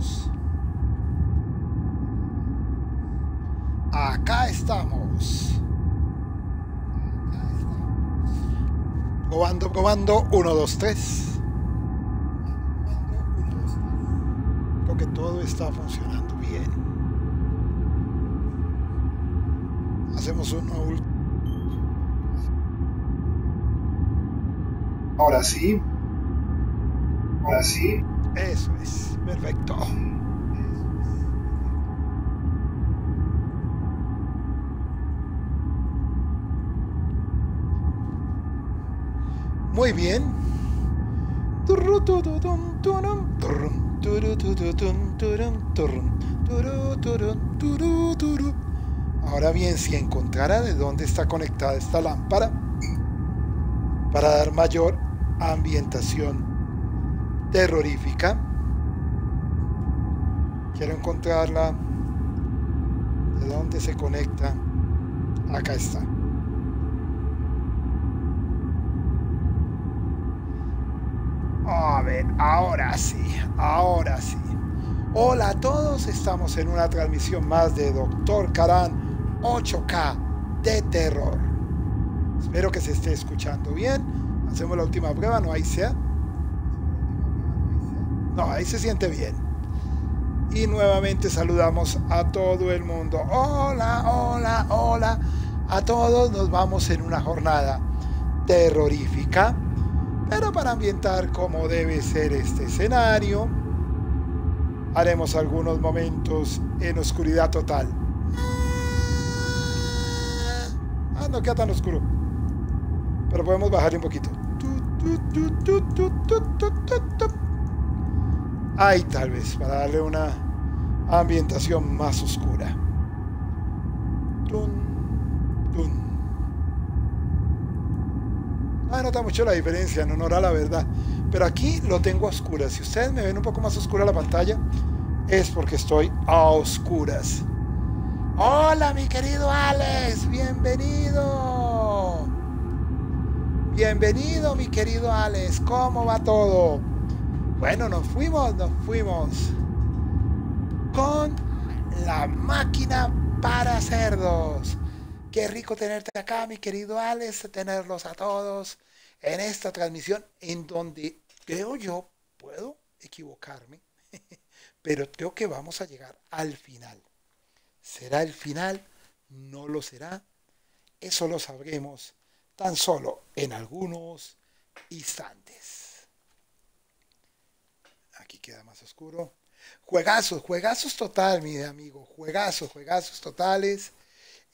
todos. Acá estamos. Probando, probando. 1, 2, 3. Creo que todo está funcionando bien. Hacemos uno último. Ahora sí. Ahora sí. Eso es, perfecto. Muy bien. Ahora bien, si encontrara de dónde está conectada esta lámpara, para dar mayor ambientación terrorífica. Quiero encontrarla. ¿De dónde se conecta? Acá está. A ver, ahora sí, ahora sí. Hola a todos, estamos en una transmisión más de Doctor Karan 8K de terror. Espero que se esté escuchando bien. Hacemos la última prueba, no hay sea. No, ahí se siente bien. Y nuevamente saludamos a todo el mundo. Hola, hola, hola. A todos nos vamos en una jornada terrorífica, pero para ambientar como debe ser este escenario, haremos algunos momentos en oscuridad total. Ah, no queda tan oscuro. Pero podemos bajarle un poquito. Ahí tal vez, para darle una ambientación más oscura. No nota mucho la diferencia, en honor a la verdad. Pero aquí lo tengo a oscuras. Si ustedes me ven un poco más oscura la pantalla, es porque estoy a oscuras. Hola, mi querido Alex, bienvenido. Bienvenido, mi querido Alex. ¿Cómo va todo? Bueno, nos fuimos, nos fuimos con la máquina para cerdos. Qué rico tenerte acá, mi querido Alex, tenerlos a todos en esta transmisión en donde creo yo puedo equivocarme, pero creo que vamos a llegar al final. ¿Será el final? ¿No lo será? Eso lo sabremos tan solo en algunos instantes queda más oscuro. Juegazos, juegazos total, mi amigo, juegazos, juegazos totales.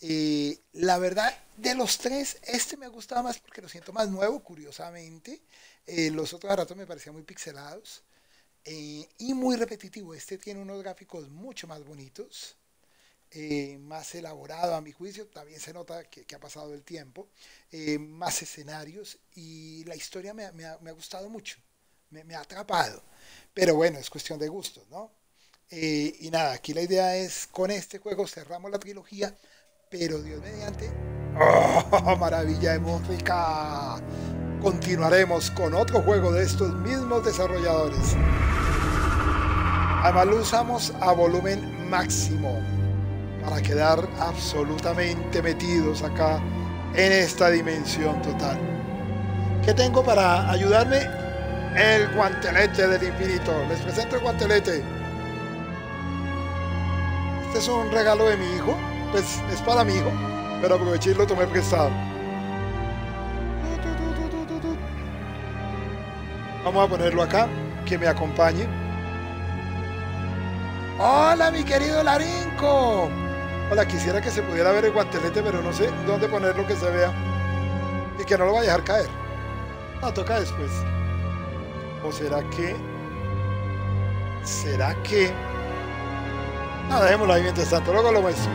y la verdad, de los tres, este me gustaba más porque lo siento más nuevo, curiosamente. Eh, los otros ratos me parecían muy pixelados eh, y muy repetitivo. Este tiene unos gráficos mucho más bonitos, eh, más elaborado a mi juicio. También se nota que, ha pasado el tiempo, más escenarios y la historia me, ha, gustado mucho, me, ha atrapado. Pero bueno, es cuestión de gustos, ¿no? Eh, y nada, aquí la idea es, con este juego cerramos la trilogía, pero Dios mediante, ¡oh, maravilla de música! Continuaremos con otro juego de estos mismos desarrolladores. Además lo usamos a volumen máximo para quedar absolutamente metidos acá en esta dimensión total. ¿Qué tengo para ayudarme? El guantelete del infinito. Les presento el guantelete. Este es un regalo de mi hijo. Pues es para mi hijo, pero aproveché y lo tomé prestado. Vamos a ponerlo acá, que me acompañe. Hola, mi querido Larinco. Hola, quisiera que se pudiera ver el guantelete, pero no sé dónde ponerlo que se vea. Y que no lo vaya a dejar caer. No, toca después. ¿O será que... ¿Será que... No, dejémoslo ahí mientras tanto, luego lo muestro.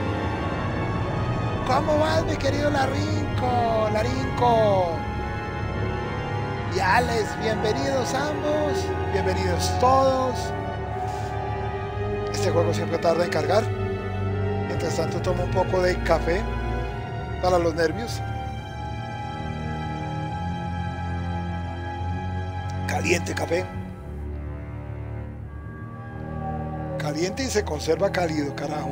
¿Cómo vas, mi querido Larinco? Larinco. Y Alex, bienvenidos ambos. Bienvenidos todos. Este juego siempre tarda en cargar. Mientras tanto tomo un poco de café para los nervios. Caliente café. caliente y se conserva cálido, carajo.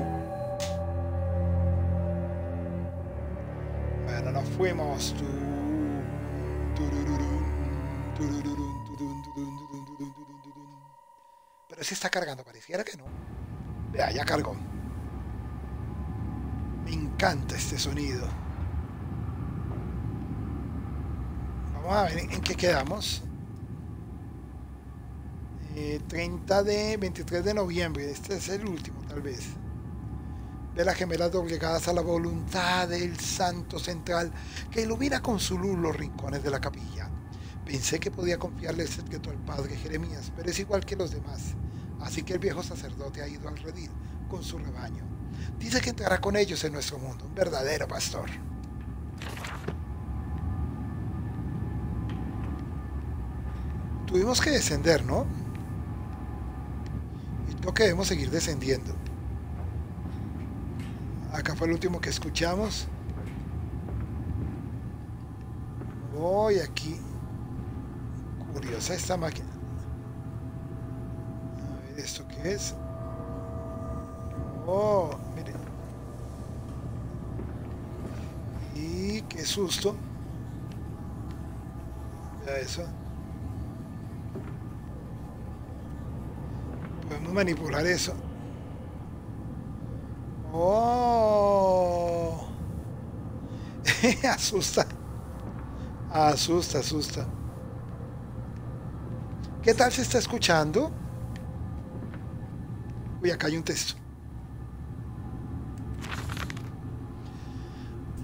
Bueno, nos fuimos. Pero si está cargando, pareciera que no. Vea, ya cargó. Me encanta este sonido. Vamos a ver en qué quedamos. 30 de 23 de noviembre, este es el último tal vez, de las gemelas doblegadas a la voluntad del santo central que ilumina con su luz los rincones de la capilla. Pensé que podía confiarle el secreto al padre Jeremías, pero es igual que los demás. Así que el viejo sacerdote ha ido al redil con su rebaño. Dice que entrará con ellos en nuestro mundo, un verdadero pastor. Tuvimos que descender, ¿no? Que debemos seguir descendiendo. Acá fue el último que escuchamos. Voy aquí. Curiosa esta máquina. A ver, ¿esto qué es? Oh, miren. Y qué susto. Vea eso. Manipular eso. Oh. asusta. Asusta, asusta. ¿Qué tal se está escuchando? Uy, acá hay un texto.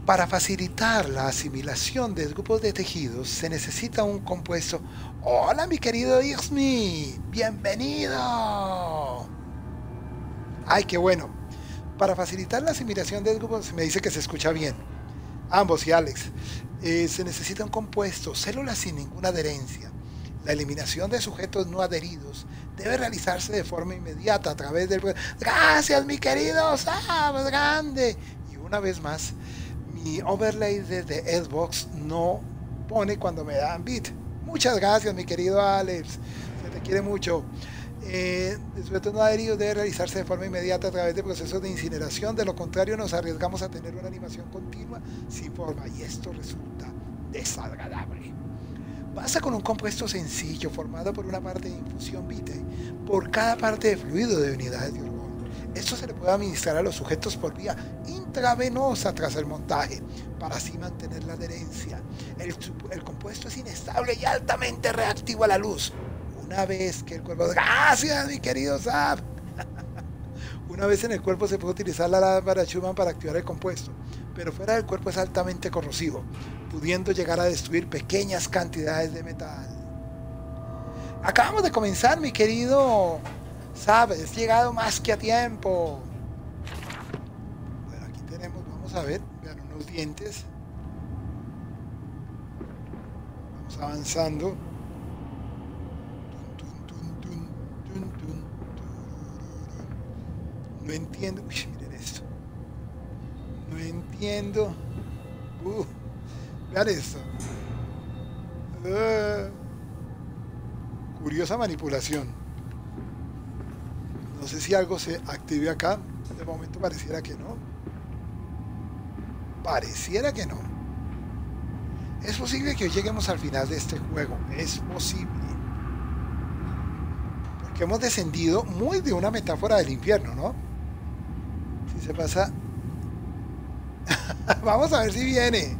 Para facilitar la asimilación de grupos de tejidos se necesita un compuesto. Hola mi querido Ixmi, bienvenido. Ay, qué bueno. Para facilitar la asimilación de grupos, me dice que se escucha bien. Ambos y Alex. Eh, se necesita un compuesto, células sin ninguna adherencia. La eliminación de sujetos no adheridos debe realizarse de forma inmediata a través del... Gracias, mi querido Sab, grande. Y una vez más, mi overlay desde Xbox no pone cuando me dan bit. Muchas gracias, mi querido Alex. Se te quiere mucho. Eh, no adheridos debe realizarse de forma inmediata a través de procesos de incineración. De lo contrario, nos arriesgamos a tener una animación continua sin forma y esto resulta desagradable. Basta con un compuesto sencillo formado por una parte de infusión vitae por cada parte de fluido de unidades de orgón. Esto se le puede administrar a los sujetos por vía intravenosa tras el montaje, para así mantener la adherencia. El, compuesto es inestable y altamente reactivo a la luz. Una vez que el cuerpo... Gracias, mi querido Zap. Una vez en el cuerpo se puede utilizar la lámpara Schumann para activar el compuesto, pero fuera del cuerpo es altamente corrosivo, pudiendo llegar a destruir pequeñas cantidades de metal. Acabamos de comenzar, mi querido Sabes, llegado más que a tiempo. Bueno, aquí tenemos, vamos a ver, vean unos dientes. Vamos avanzando. No entiendo. Uy, miren esto. No entiendo. Uh, vean esto. Uh, curiosa manipulación. No sé si algo se active acá. De momento pareciera que no. Pareciera que no. Es posible que hoy lleguemos al final de este juego. Es posible. Porque hemos descendido muy de una metáfora del infierno, ¿no? Si se pasa... Vamos a ver si viene.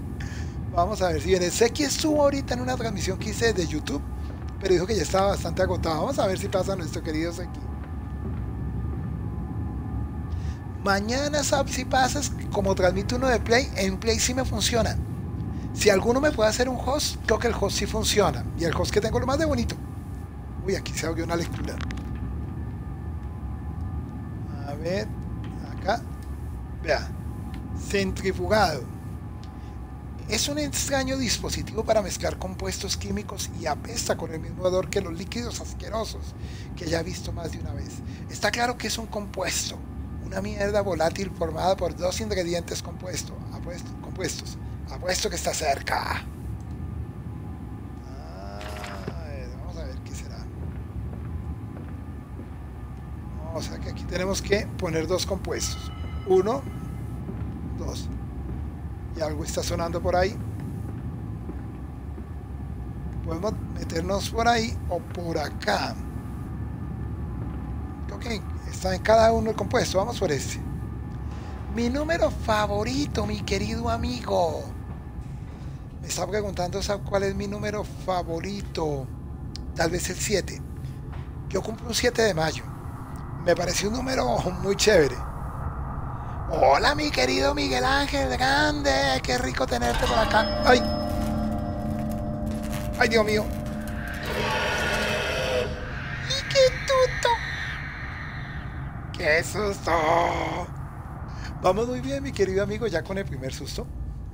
Vamos a ver si viene. Sé que estuvo ahorita en una transmisión que hice de YouTube, pero dijo que ya estaba bastante agotado. Vamos a ver si pasa nuestro querido Seki. Mañana, ¿sabes si pasas? Como transmite uno de Play, en Play sí me funciona. Si alguno me puede hacer un host, creo que el host sí funciona. Y el host que tengo lo más de bonito. Uy, aquí se abrió una lectura. A ver, acá. Vea. Centrifugado. Es un extraño dispositivo para mezclar compuestos químicos y apesta con el mismo odor que los líquidos asquerosos que ya he visto más de una vez. Está claro que es un compuesto, una mierda volátil formada por dos ingredientes compuestos. Apuesto, compuestos. Apuesto que está cerca. vamos a ver qué será. O sea que aquí tenemos que poner dos compuestos. Uno, dos. Y algo está sonando por ahí. Podemos meternos por ahí o por acá. Ok, está en cada uno el compuesto. Vamos por este. Mi número favorito, mi querido amigo. Me está preguntando cuál es mi número favorito. Tal vez el 7. Yo cumplo un 7 de mayo. Me pareció un número muy chévere. Hola, mi querido Miguel Ángel Grande. Qué rico tenerte por acá. ¡Ay! ¡Ay, Dios mío! ¡Qué susto! Vamos muy bien, mi querido amigo, ya con el primer susto.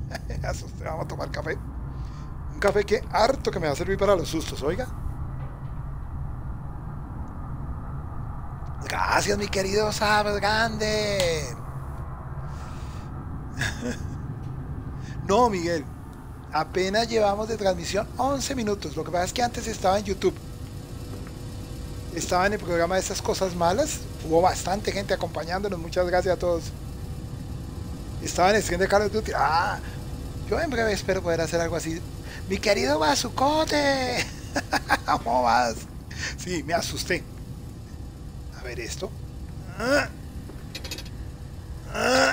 Vamos a tomar café. Un café que harto que me va a servir para los sustos, oiga. Gracias, mi querido Sabes Grande. no, Miguel. Apenas llevamos de transmisión 11 minutos. Lo que pasa es que antes estaba en YouTube. Estaba en el programa de esas cosas malas. Hubo bastante gente acompañándonos. Muchas gracias a todos. Estaba en el stream de Call of Duty. Ah, yo en breve espero poder hacer algo así. Mi querido Bazucote. ¿Cómo vas? Sí, me asusté. A ver esto. Ah. Ah.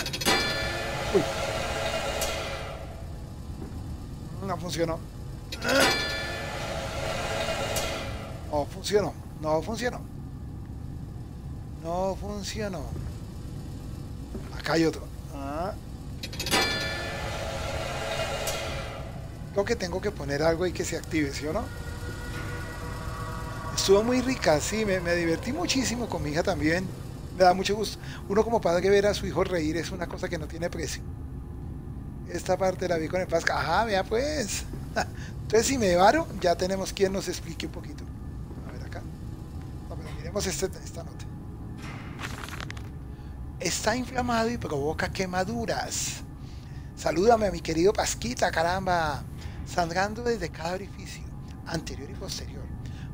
Uy. No funcionó. Ah. No funcionó. No funcionó. No funcionó. Acá hay otro. Ah. Creo que tengo que poner algo y que se active, ¿sí o no? Estuvo muy rica, sí, me, divertí muchísimo con mi hija también. Me da mucho gusto. Uno como padre ver a su hijo reír es una cosa que no tiene precio. Esta parte la vi con el Pasca. Ajá, vea pues. Entonces si me varo, ya tenemos quien nos explique un poquito. A ver acá. No, pero miremos este, esta nota. Está inflamado y provoca quemaduras. Salúdame a mi querido Pasquita, caramba. Sangrando desde cada orificio, anterior y posterior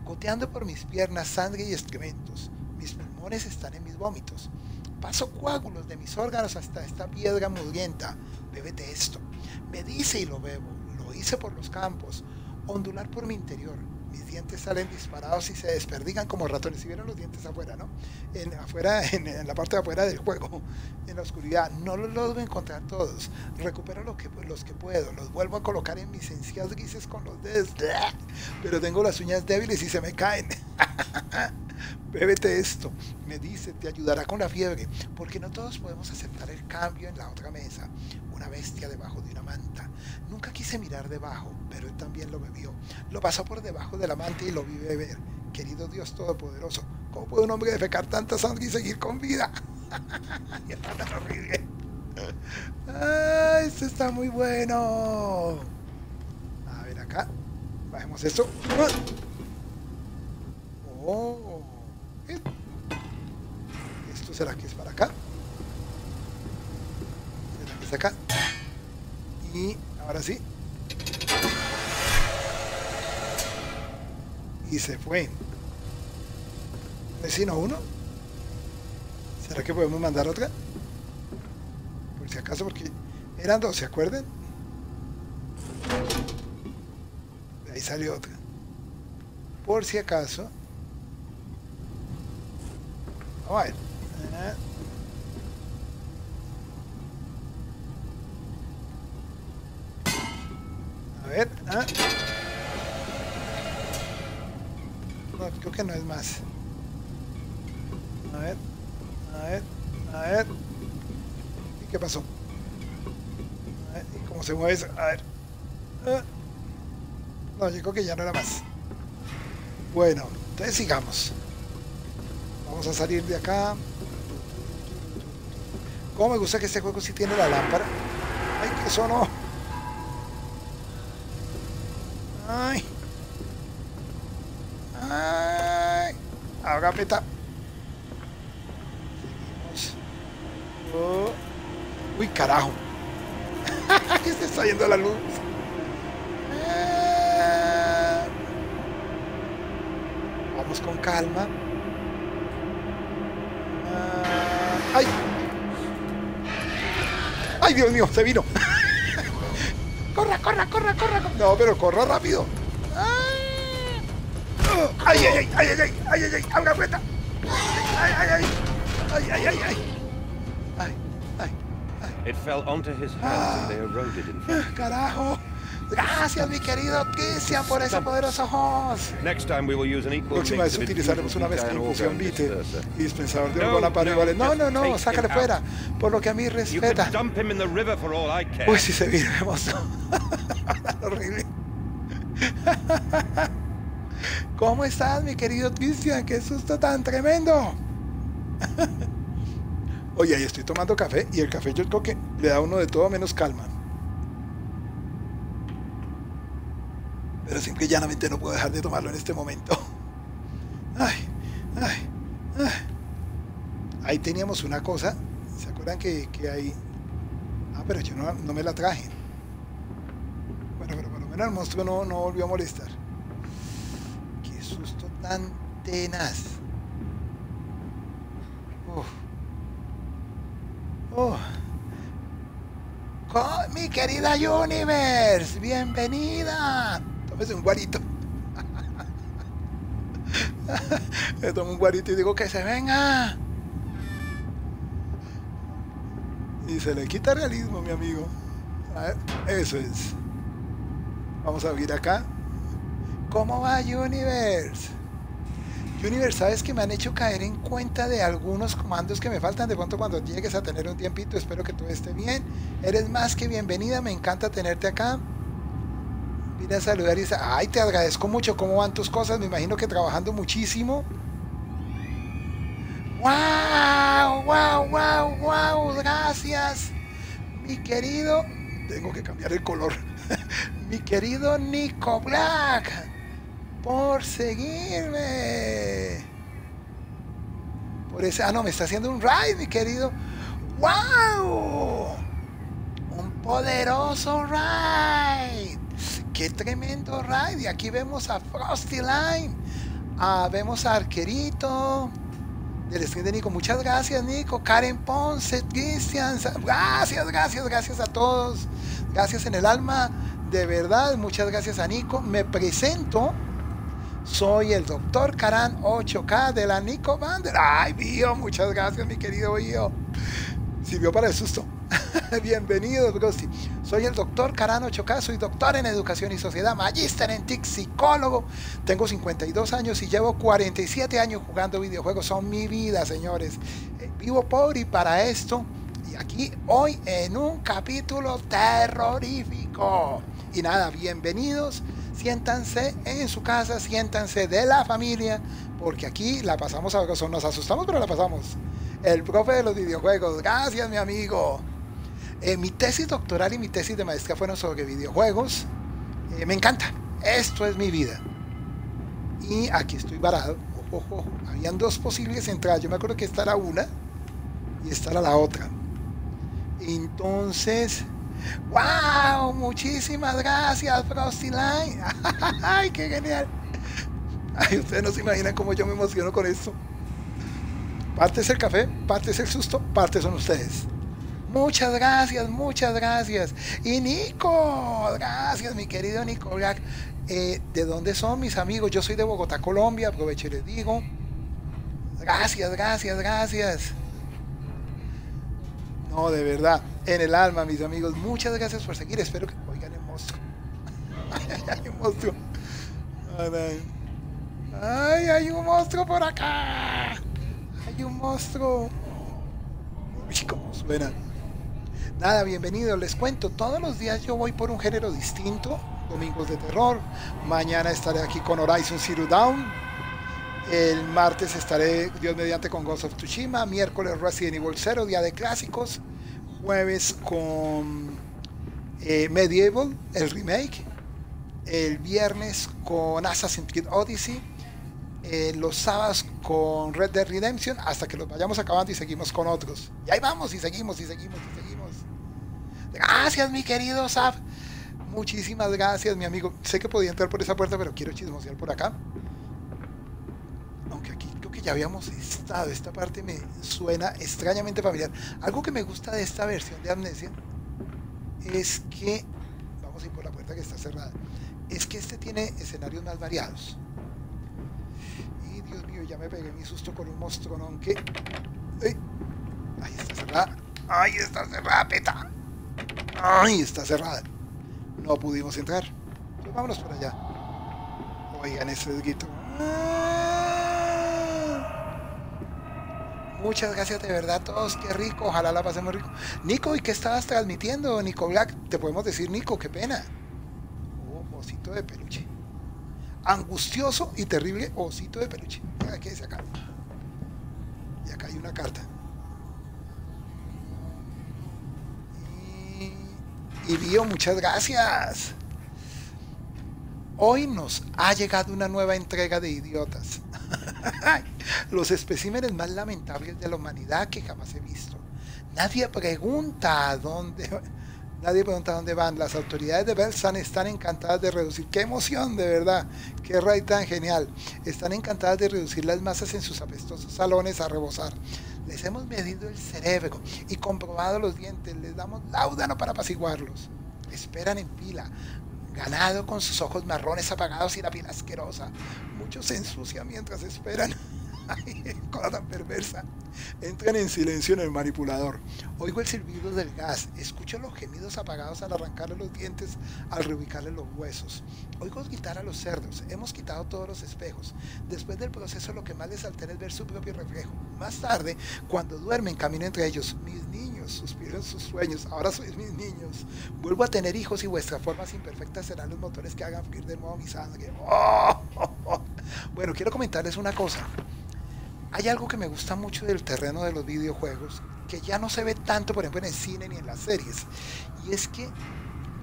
goteando por mis piernas sangre y excrementos. Mis pulmones están en mis vómitos. Paso coágulos de mis órganos hasta esta piedra mugrienta. Bébete esto. Me dice y lo bebo. Lo hice por los campos. Ondular por mi interior. Mis dientes salen disparados y se desperdigan como ratones. Si vieron los dientes afuera, ¿no? En, afuera, en, la parte de afuera del juego, en la oscuridad. No los logro encontrar todos. Recupero que, los que puedo. Los vuelvo a colocar en mis encías grises con los dedos. Pero tengo las uñas débiles y se me caen. Bébete esto, me dice, te ayudará con la fiebre, porque no todos podemos aceptar el cambio en la otra mesa. Una bestia debajo de una manta. Nunca quise mirar debajo, pero él también lo bebió. Lo pasó por debajo de la manta y lo vi beber. Querido Dios Todopoderoso, ¿cómo puede un hombre defecar tanta sangre y seguir con vida? Ah, esto está muy bueno. A ver acá. Bajemos esto. Oh. ¿Esto será que es para acá? ¿Será que es acá? Y ahora sí. Y se fue. Vecino uno. ¿Será que podemos mandar otra? Por si acaso, porque eran dos, ¿se acuerdan? ahí salió otra. Por si acaso. Vamos a ver. A ver. ¿ah? No, creo que no es más. A ver. A ver. A ver. ¿Y qué pasó? A ver, ¿Y cómo se mueve eso? A ver. ¿Ah? No, yo creo que ya no era más. Bueno, entonces sigamos. Vamos a salir de acá. Cómo me gusta que este juego sí tiene la lámpara. Ay, que sonó. Ay. Ay. Ahora peta. Oh. Uy, carajo. Se está yendo la luz. Ah. Vamos con calma. ¡Ay! ¡Ay, Dios mío! Se vino. ¡Corra, corra, corra, corra! No, pero corra rápido. ¡Ay, ay, ay! ¡Ay, ay, ay! ¡Ay, ay, ay! ¡Abra puerta! ¡Ay, ay, ay! ¡Ay, ay, ay! ¡Ay, ay, ay! It fell onto his hands and they eroded in front. ¡Carajo! Gracias, mi querido Cristian, por ese poderoso host. Next time we will use an equal Próxima vez utilizaremos una mezcla infusión vite y dispensador de No, orgona para no, iguales. No, no, no, sácale fuera. Por lo que a mí respeta. Uy, si se viene, monstruo. Horrible. ¿Cómo estás, mi querido Cristian? ¡Qué susto tan tremendo! Oye, ahí estoy tomando café y el café yo creo que le da uno de todo menos calma. Simple y llanamente no puedo dejar de tomarlo en este momento. Ay, ay. Ahí teníamos una cosa. ¿Se acuerdan que, que hay Ah, pero yo no, no me la traje. Bueno, pero por lo menos el monstruo no, no volvió a molestar. Qué susto tan tenaz. Uf. Oh. Mi querida Universe, bienvenida. Tómese un guarito. Le tomo un guarito y digo que se venga. Y se le quita realismo, mi amigo. A ver, eso es. Vamos a abrir acá. ¿Cómo va Universe? Universe, sabes que me han hecho caer en cuenta de algunos comandos que me faltan de pronto cuando llegues a tener un tiempito. Espero que todo esté bien. Eres más que bienvenida, me encanta tenerte acá. Vine a saludar y dice, ay, te agradezco mucho. ¿Cómo van tus cosas? Me imagino que trabajando muchísimo. ¡Wow! ¡Wow! ¡Wow! ¡Wow! Gracias, mi querido. Tengo que cambiar el color. mi querido Nico Black, por seguirme. Por ese. Ah, no, me está haciendo un ride, mi querido. ¡Wow! Un poderoso ride. ¡Qué tremendo ride! Y aquí vemos a Frosty Line. Ah, vemos a Arquerito del stream de Nico. Muchas gracias, Nico. Karen Ponce, Cristian. Gracias, gracias, gracias a todos. Gracias en el alma. De verdad, muchas gracias a Nico. Me presento. Soy el doctor Karan 8K de la Nico Bander. Ay, Bio, muchas gracias, mi querido Bio. Sirvió para el susto. Bienvenidos. Soy el doctor Karan 8K, soy doctor en educación y sociedad, magíster en TIC, psicólogo. Tengo 52 años y llevo 47 años jugando videojuegos. Son mi vida, señores. Eh, vivo por y para esto. Y aquí hoy en un capítulo terrorífico. Y nada, bienvenidos. Siéntanse en su casa, siéntanse de la familia, porque aquí la pasamos a Nos asustamos, pero la pasamos. El profe de los videojuegos. Gracias, mi amigo. Eh, mi tesis doctoral y mi tesis de maestría fueron sobre videojuegos. Eh, me encanta. Esto es mi vida. Y aquí estoy varado. Habían dos posibles entradas. Yo me acuerdo que esta era una y esta era la otra. Entonces, wow, muchísimas gracias, Frosty Line. Ay, qué genial. Ay, ustedes no se imaginan cómo yo me emociono con esto. Parte es el café, parte es el susto, parte son ustedes. Muchas gracias, muchas gracias. Y Nico, gracias, mi querido Nico Black. Eh, ¿De dónde son mis amigos? Yo soy de Bogotá, Colombia. Aprovecho y les digo. Gracias, gracias, gracias. No, de verdad, en el alma, mis amigos. Muchas gracias por seguir. Espero que oigan el monstruo. Hay un monstruo. Ay, hay un monstruo por acá. Hay un monstruo. Uy, cómo. Nada, bienvenidos. Les cuento, todos los días yo voy por un género distinto. Domingos de terror. Mañana estaré aquí con Horizon Zero Dawn. El martes estaré, Dios mediante, con Ghost of Tsushima. Miércoles Resident Evil 0, día de clásicos. Jueves con eh, Medieval, el remake. El viernes con Assassin's Creed Odyssey. Eh, los sábados con Red Dead Redemption hasta que los vayamos acabando y seguimos con otros. Y ahí vamos y seguimos y seguimos y seguimos. Gracias, mi querido Saf. Muchísimas gracias, mi amigo. Sé que podía entrar por esa puerta, pero quiero chismosear por acá. Aunque aquí creo que ya habíamos estado. Esta parte me suena extrañamente familiar. Algo que me gusta de esta versión de Amnesia es que, vamos a ir por la puerta que está cerrada, es que este tiene escenarios más variados. Y Dios mío, ya me pegué mi susto con un monstruo que... ¡Ay! Ahí está cerrada. ¡Ay, está cerrada, peta! ¡Ay, está cerrada! No pudimos entrar. Pues vámonos por allá. Oigan ese grito. Muchas gracias de verdad todos, qué rico, ojalá la pasemos rico. Nico, ¿y qué estabas transmitiendo, Nico Black? Te podemos decir, Nico, qué pena. Oh, osito de peluche. Angustioso y terrible osito de peluche. Mira, ¿qué dice acá? Y acá hay una carta. Y, Bio, muchas gracias. Hoy nos ha llegado una nueva entrega de idiotas. Los especímenes más lamentables de la humanidad que jamás he visto. Nadie pregunta a dónde. Nadie pregunta a dónde van. Las autoridades de Belsan están encantadas de reducir. ¡Qué emoción, de verdad! ¡Qué raid tan genial! Están encantadas de reducir las masas en sus apestosos salones a rebosar. Les hemos medido el cerebro y comprobado los dientes. Les damos láudano para apaciguarlos. Esperan en fila, ganado con sus ojos marrones apagados y la piel asquerosa. Muchos se ensucian mientras esperan. Cosa tan perversa. Entran en silencio en el manipulador. Oigo el silbido del gas. Escucho los gemidos apagados al arrancarle los dientes, al reubicarle los huesos. Oigo gritar a los cerdos. Hemos quitado todos los espejos. Después del proceso, lo que más les altera es ver su propio reflejo. Más tarde, cuando duermen, camino entre ellos. Mis niños, suspiro en sus sueños. Ahora sois mis niños. Vuelvo a tener hijos y vuestras formas imperfectas serán los motores que hagan fluir de nuevo mi sangre. ¡Oh! Bueno, quiero comentarles una cosa. Hay algo que me gusta mucho del terreno de los videojuegos, que ya no se ve tanto, por ejemplo, en el cine ni en las series. Y es que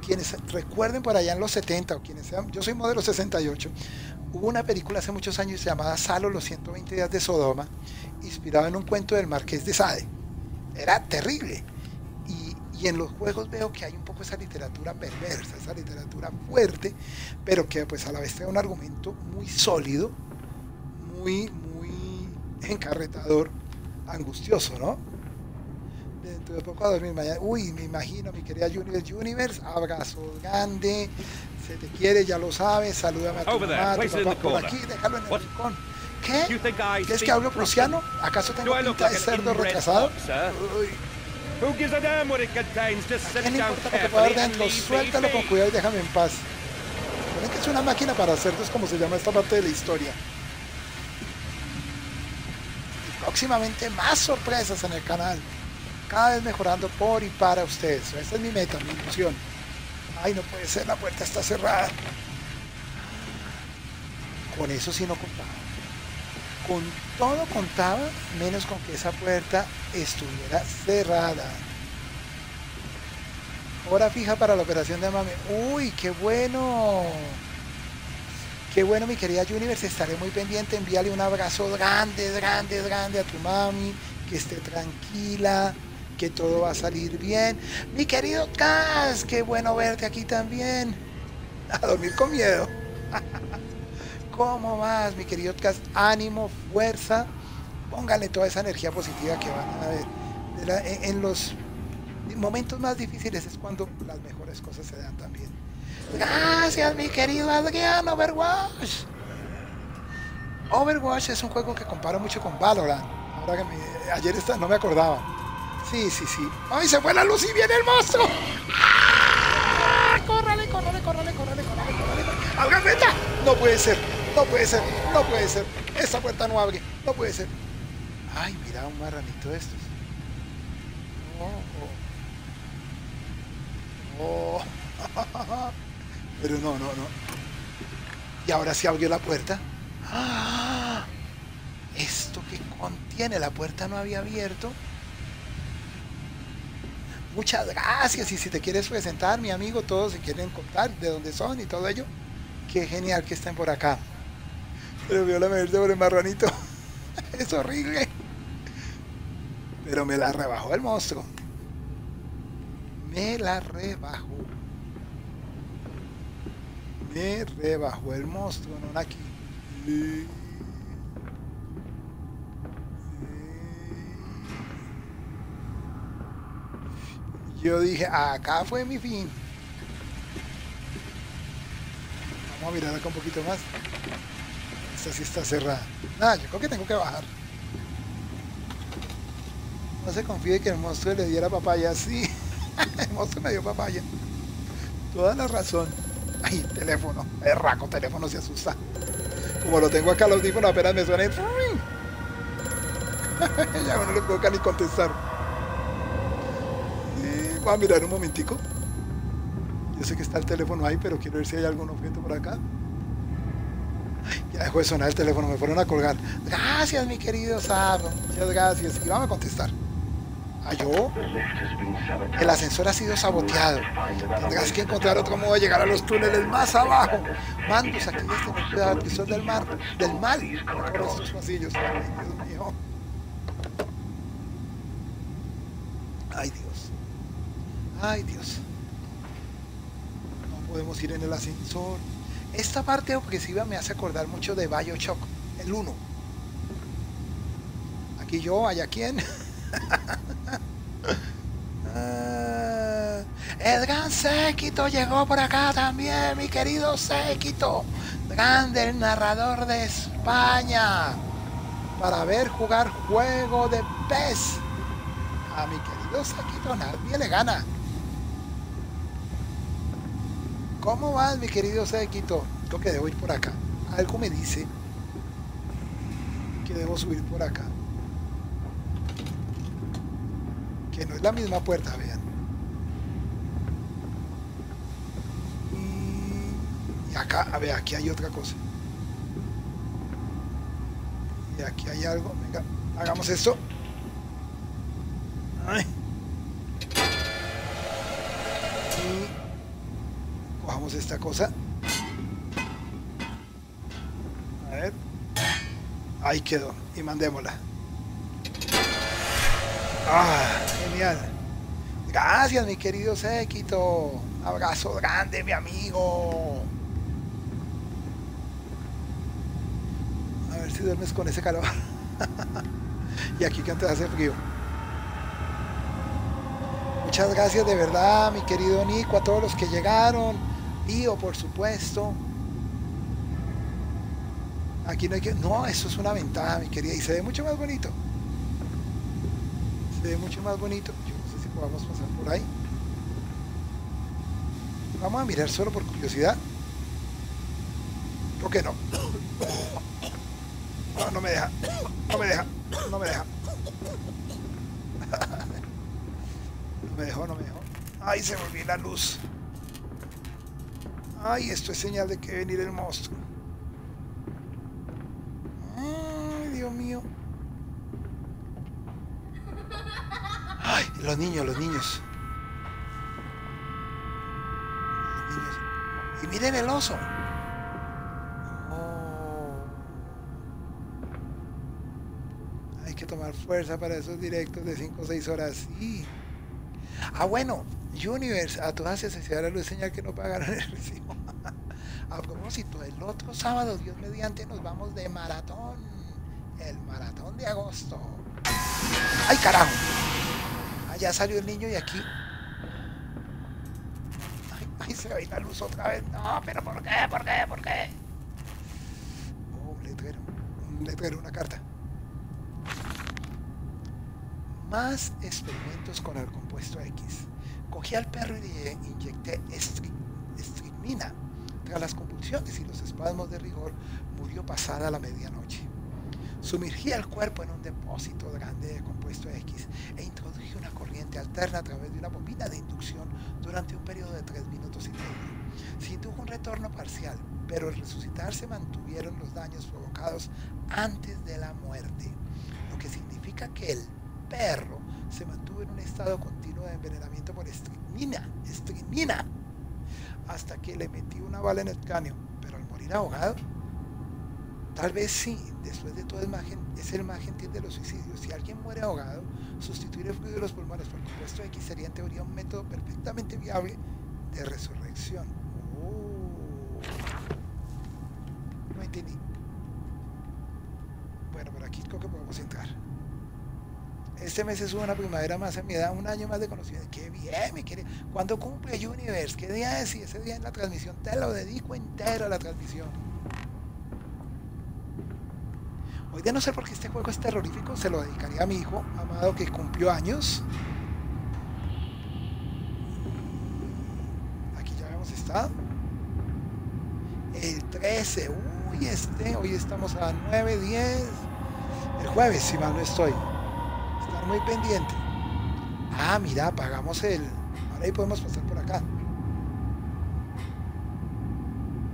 quienes recuerden por allá en los 70 o quienes sean, yo soy modelo 68, hubo una película hace muchos años llamada Salo, los 120 días de Sodoma, inspirada en un cuento del Marqués de Sade. Era terrible. Y, en los juegos veo que hay un poco esa literatura perversa, esa literatura fuerte, pero que pues a la vez trae un argumento muy sólido, muy, muy encarretador, angustioso, ¿no? Dentro de poco a dormir mañana. Uy, me imagino, mi querida Universe Universe, abrazo grande, se te quiere, ya lo sabes, salúdame a tu Over mamá, tu papá por aquí, déjalo en el What? rincón. ¿Qué? ¿Crees que hablo prusiano? ¿Acaso tengo pinta de cerdo retrasado? Uy, Who gives a damn what it Suéltalo con cuidado y déjame en paz. Ponen que es una máquina para cerdos como se llama esta parte de la historia. Próximamente más sorpresas en el canal. Cada vez mejorando por y para ustedes. Esa es mi meta, mi ilusión. Ay, no puede ser, la puerta está cerrada. Con eso sí no contaba. Con todo contaba, menos con que esa puerta estuviera cerrada. Hora fija para la operación de mame. Uy, qué bueno. Qué bueno, mi querida Universe. Estaré muy pendiente. Envíale un abrazo grande, grande, grande a tu mami. Que esté tranquila. Que todo va a salir bien. Mi querido Cas, qué bueno verte aquí también. A dormir con miedo. ¿Cómo vas, mi querido Cas? Ánimo, fuerza. Póngale toda esa energía positiva que van a ver. En los momentos más difíciles es cuando las mejores cosas se dan también. Gracias, mi querido Adrián Overwatch. Overwatch es un juego que comparo mucho con Valorant. Ahora que me- ayer esta- no me acordaba. Sí, sí, sí. ¡Ay, se fue la luz y viene el monstruo! ¡Ah! ¡Córrale, córrale, córrale, córrale, córrale, córrale! ¡Abra meta! No puede ser, no puede ser, no puede ser. Esta puerta no abre, no puede ser. Ay, mira un marranito de estos. Oh, oh. Pero no, no, no. Y ahora se abrió la puerta. ¡Ah! Esto que contiene la puerta no había abierto. Muchas gracias. Y si te quieres presentar, mi amigo, todos se quieren contar de dónde son y todo ello. Qué genial que estén por acá. Pero vio la por el marranito. Es horrible. Pero me la rebajó el monstruo. Me la rebajó. Me rebajó el monstruo, no aquí. Yo dije, acá fue mi fin. Vamos a mirar acá un poquito más. Esta sí está cerrada. Nada, yo creo que tengo que bajar. No se confíe que el monstruo le diera papaya. Sí, el monstruo me dio papaya. Toda la razón. Ay, teléfono. El raco teléfono se asusta. Como lo tengo acá al audífono, apenas me suena. ya no le puedo ni contestar. Eh, voy a mirar un momentico. Yo sé que está el teléfono ahí, pero quiero ver si hay algún objeto por acá. Ya dejó de sonar el teléfono, me fueron a colgar. Gracias, mi querido Sab. Muchas gracias. Y vamos a contestar. ¿A yo? El ascensor ha sido saboteado. Tendrás que encontrar otro modo de llegar a los túneles más abajo. Mandos, aquí este que del mar, del mal. Por estos pasillos. Ay, Dios mío. Ay, Dios. Ay, Dios. No podemos ir en el ascensor. Esta parte obsesiva me hace acordar mucho de Bioshock, el 1. Aquí yo, allá quién. Ah, el gran Séquito llegó por acá también, mi querido Séquito. Grande el narrador de España. Para ver jugar juego de pez. A mi querido Séquito nadie le gana. ¿Cómo vas, mi querido Séquito? Creo que debo ir por acá. Algo me dice que debo subir por acá. Que no es la misma puerta, vean. Y acá, a ver, aquí hay otra cosa. Y aquí hay algo. Venga, hagamos esto. Ay. Y cojamos esta cosa. A ver. Ahí quedó. Y mandémosla. Ah, genial. Gracias, mi querido Séquito. Abrazo grande, mi amigo. A ver si duermes con ese calor. y aquí que antes hace frío. Muchas gracias de verdad, mi querido Nico, a todos los que llegaron. Pío, por supuesto. Aquí no hay que... No, eso es una ventaja, mi querida. Y se ve mucho más bonito. Se ve mucho más bonito. Yo no sé si podamos pasar por ahí. Vamos a mirar solo por curiosidad. ¿Por qué no? No, no me deja. No me deja. No me deja. No me dejó, no me dejó. Ay, se volvió la luz. Ay, esto es señal de que venir el monstruo. Ay, Dios mío. Ay, los niños, los niños. Los niños. Y miren el oso. Oh. Hay que tomar fuerza para esos directos de 5 o 6 horas. Sí. Ah, bueno, Universe, a todas esas la luz señal que no pagaron el recibo. A propósito, el otro sábado, Dios mediante, nos vamos de maratón. El maratón de agosto. ¡Ay, carajo! Allá salió el niño y aquí. Ay, se ve la luz otra vez. No, pero ¿por qué? ¿Por qué? ¿Por qué? Oh, un letrero. Un letrero, una carta. Más experimentos con el compuesto X. Cogí al perro y le inyecté estri- estricnina. Tras las convulsiones y los espasmos de rigor, murió pasada la medianoche. Sumergí el cuerpo en un depósito grande de compuesto X e corriente alterna a través de una bobina de inducción durante un periodo de tres minutos y medio. Se indujo un retorno parcial, pero al resucitar se mantuvieron los daños provocados antes de la muerte, lo que significa que el perro se mantuvo en un estado continuo de envenenamiento por estricnina, estricnina, hasta que le metí una bala en el cráneo, pero al morir ahogado, tal vez sí, después de todo es, más, gen- es el más gentil de los suicidios. Si alguien muere ahogado, sustituir el fluido de los pulmones por compuesto X sería en teoría un método perfectamente viable de resurrección. Oh. No entendí. Bueno, por aquí creo que podemos entrar. Este mes es una primavera más en mi edad, un año más de conocimiento. Qué bien, mi querido. ¿Cuándo cumple Universe? ¿Qué día es? Y ese día en la transmisión te lo dedico entero a la transmisión. Hoy de no ser porque este juego es terrorífico, se lo dedicaría a mi hijo amado que cumplió años. Aquí ya habíamos estado. El 13, uy, este, hoy estamos a 9, 10. El jueves, si mal no estoy. Estar muy pendiente. Ah, mira, apagamos el. Ahora ahí podemos pasar por acá.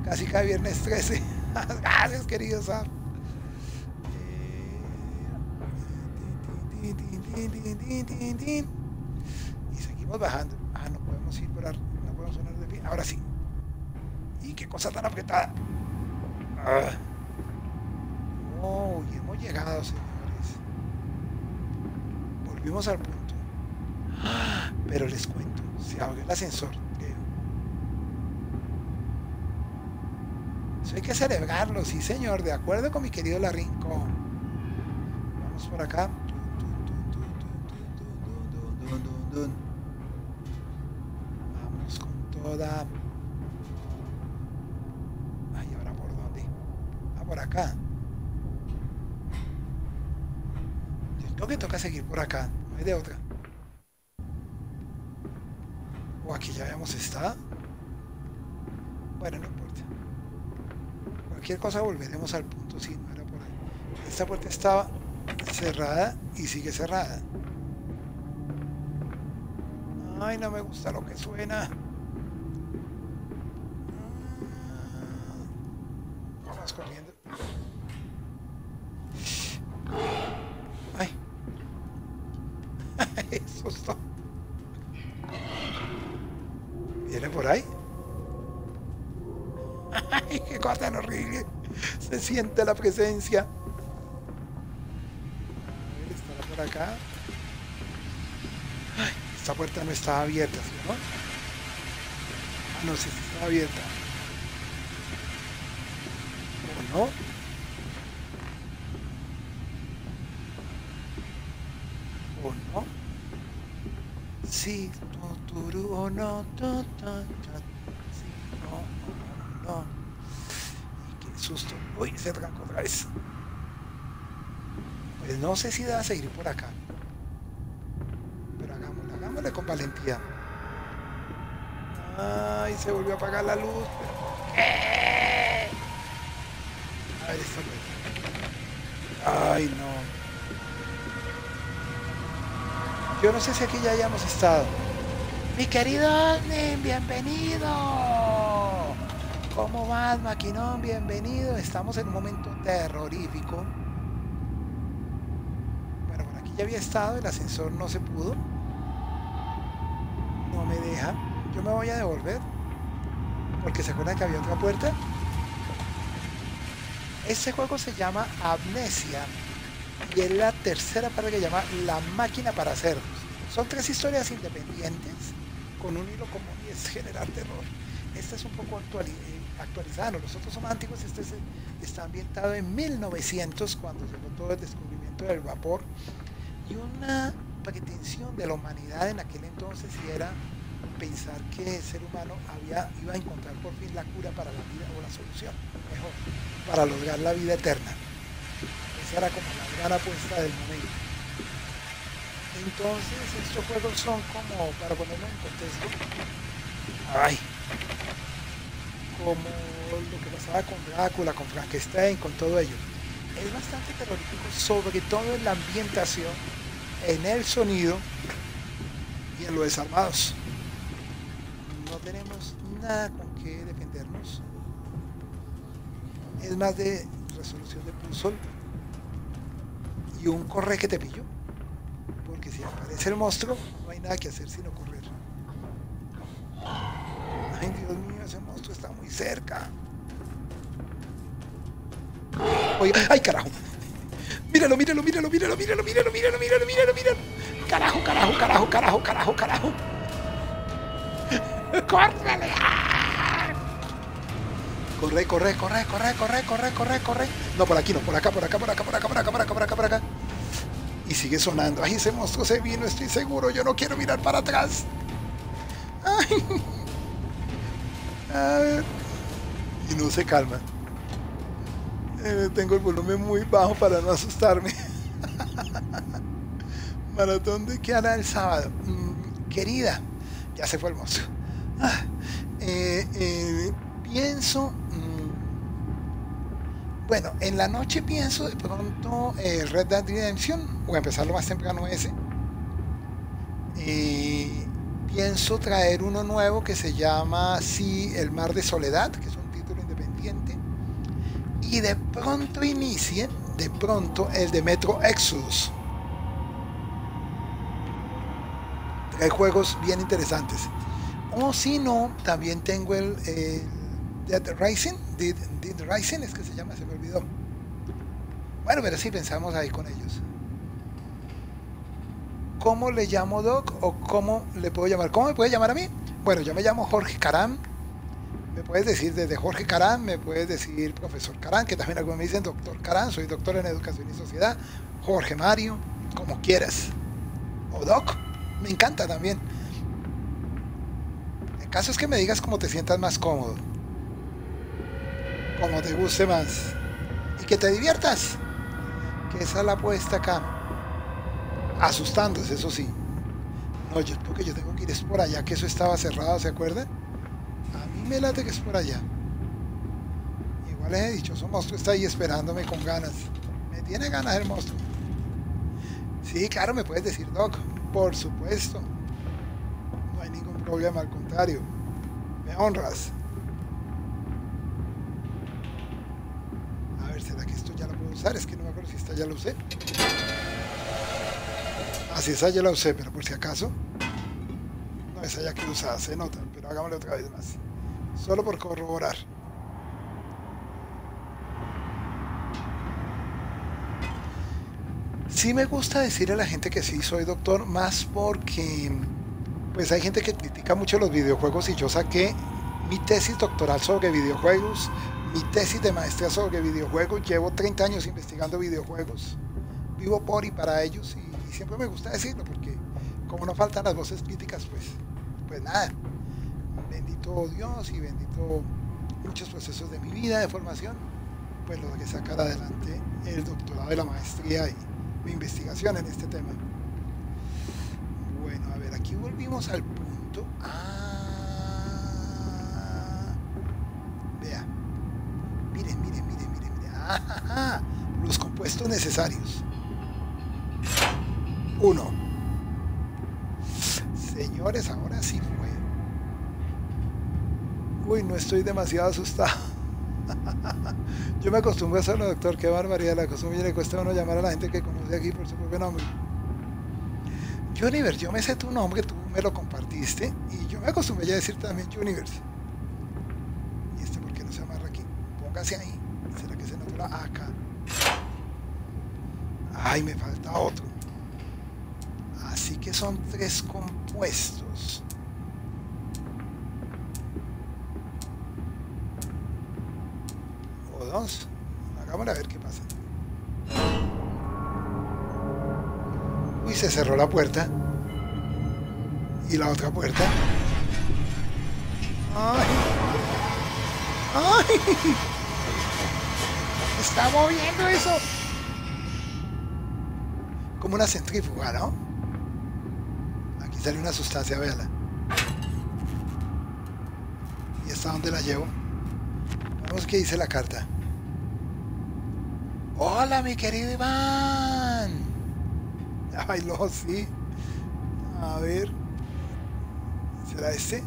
Casi cada viernes 13. Gracias, querido Sam. Y seguimos bajando. Ah, no podemos ir por ar- no podemos sonar de pie. Ahora sí. Y qué cosa tan apretada. Ah. Oh, y hemos llegado, señores. Volvimos al punto. Pero les cuento, se abrió el ascensor. Eso hay que celebrarlo, sí señor, de acuerdo con mi querido Larrinco. Vamos por acá. Otra. O aquí ya habíamos estado. Bueno, no importa. Cualquier cosa volveremos al punto si no era por ahí. Esta puerta estaba cerrada y sigue cerrada. Ay, no me gusta lo que suena. La presencia. A ver, estará por acá. Ay, esta puerta no estaba abierta, ¿sí, no? Ah, no está abierta. ¿O no? ¿O no? Sí, o no, tu, ta, ta, sí, no, o no. Y qué susto. Uy, se trancó otra vez. Pues no sé si deba seguir por acá. Pero hagámoslo, hagámosle con valentía. Ay, se volvió a apagar la luz. A ver. Ay, no. Yo no sé si aquí ya hayamos estado. Mi querido Osnin, bienvenido. ¿Cómo vas, Maquinón? Bienvenido. Estamos en un momento terrorífico. Bueno, por aquí ya había estado, el ascensor no se pudo. No me deja. Yo me voy a devolver. Porque se acuerdan que había otra puerta. Este juego se llama Amnesia y es la tercera parte que llama La máquina para cerdos. Son tres historias independientes con un hilo común y es generar terror. Esta es un poco actuali- eh, actualizada, los otros son más este es- está ambientado en 1900 cuando llegó todo el descubrimiento del vapor y una pretensión de la humanidad en aquel entonces era pensar que el ser humano iba a encontrar por fin la cura para la vida o la solución, mejor, para lograr la vida eterna. Esa era como la gran apuesta del momento. Entonces, estos juegos son como, para ponerlo en contexto, ay, como lo que pasaba con Drácula, con Frankenstein, con todo ello. Es bastante terrorífico, sobre todo en la ambientación, en el sonido y en los desarmados. No tenemos nada con que defendernos. Es más de resolución de puzzle y un corre que te pillo. Porque si aparece el monstruo, no hay nada que hacer sino correr. Cerca. Oiga, ay, carajo. Míralo, míralo, míralo, míralo, míralo, míralo, míralo, míralo, míralo, míralo. Carajo, carajo, carajo, carajo, carajo, carajo. ¡Córrele! Corre, corre, corre, corre, corre, corre, corre, corre. No, por aquí no, por acá, por acá, por acá, por acá, por acá, por acá, por acá, por acá. Y sigue sonando. Ay, ese monstruo se vino, estoy seguro. Yo no quiero mirar para atrás. Ay. A ver. Y no se calma. Eh, tengo el volumen muy bajo para no asustarme. Maratón de qué hará el sábado. Mm, querida, ya se fue el monstruo. Ah, eh, eh, pienso. mm, bueno, en la noche pienso de pronto Red Dead Redemption, o empezar lo más temprano ese. Eh, pienso traer uno nuevo que se llama Sí, El Mar de Soledad, que es un título independiente. Y de pronto inicie, de pronto, el de Metro Exodus. Hay juegos bien interesantes. O si no, también tengo el, Dead Rising. Dead, Dead Rising es que se llama, se me olvidó. Bueno, pero sí pensamos ahí con ellos. ¿Cómo le llamo Doc o cómo le puedo llamar? ¿Cómo me puede llamar a mí? Bueno, yo me llamo Jorge Carán. Me puedes decir desde Jorge Carán, me puedes decir profesor Carán, que también algunos me dicen doctor Carán, soy doctor en educación y sociedad. Jorge Mario, como quieras. O Doc, me encanta también. El caso es que me digas cómo te sientas más cómodo. Como te guste más. Y que te diviertas. Que esa es la apuesta acá. Asustándose, eso sí. No, yo porque yo tengo que ir es por allá, que eso estaba cerrado, ¿se acuerdan? A mí me late que es por allá. Igual ese dichoso monstruo está ahí esperándome con ganas. Me tiene ganas el monstruo. Sí, claro, me puedes decir, Doc. Por supuesto. No hay ningún problema, al contrario. Me honras. A ver, ¿será que esto ya lo puedo usar? Es que no me acuerdo si esta ya lo usé. Así esa ya la usé, pero por si acaso. No, esa ya que usada, se nota, pero hagámosle otra vez más. Solo por corroborar. Sí me gusta decirle a la gente que sí soy doctor, más porque pues hay gente que critica mucho los videojuegos y yo saqué mi tesis doctoral sobre videojuegos, mi tesis de maestría sobre videojuegos, llevo 30 años investigando videojuegos, vivo por y para ellos y, siempre me gusta decirlo porque como no faltan las voces críticas, pues, pues nada, bendito Dios y bendito muchos procesos de mi vida de formación, pues lo que sacar adelante el doctorado de la maestría y mi investigación en este tema. Bueno, a ver, aquí volvimos al punto. Ah, vea. Miren, miren, miren, miren, miren. Ah, los compuestos necesarios. Uno. Señores, ahora sí fue. Uy, no estoy demasiado asustado. Yo me acostumbro a hacerlo, doctor. Qué barbaridad. La costumbre le cuesta a uno llamar a la gente que conoce aquí por su propio nombre. Universe, yo me sé tu nombre, tú me lo compartiste. Y yo me acostumbré a decir también Universe. ¿Y este por qué no se amarra aquí? Póngase ahí. ¿Será que se nota acá? Ay, me falta otro. Así que son tres compuestos. O dos. Hagámosle a ver qué pasa. Uy, se cerró la puerta. Y la otra puerta. ¡Ay! ¡Ay! ¡Está moviendo eso! Como una centrífuga, ¿no? Una sustancia, véala. ¿Y hasta dónde la llevo? Vamos qué dice la carta. Hola, mi querido Iván. Ay, no, sí. A ver. ¿Será este?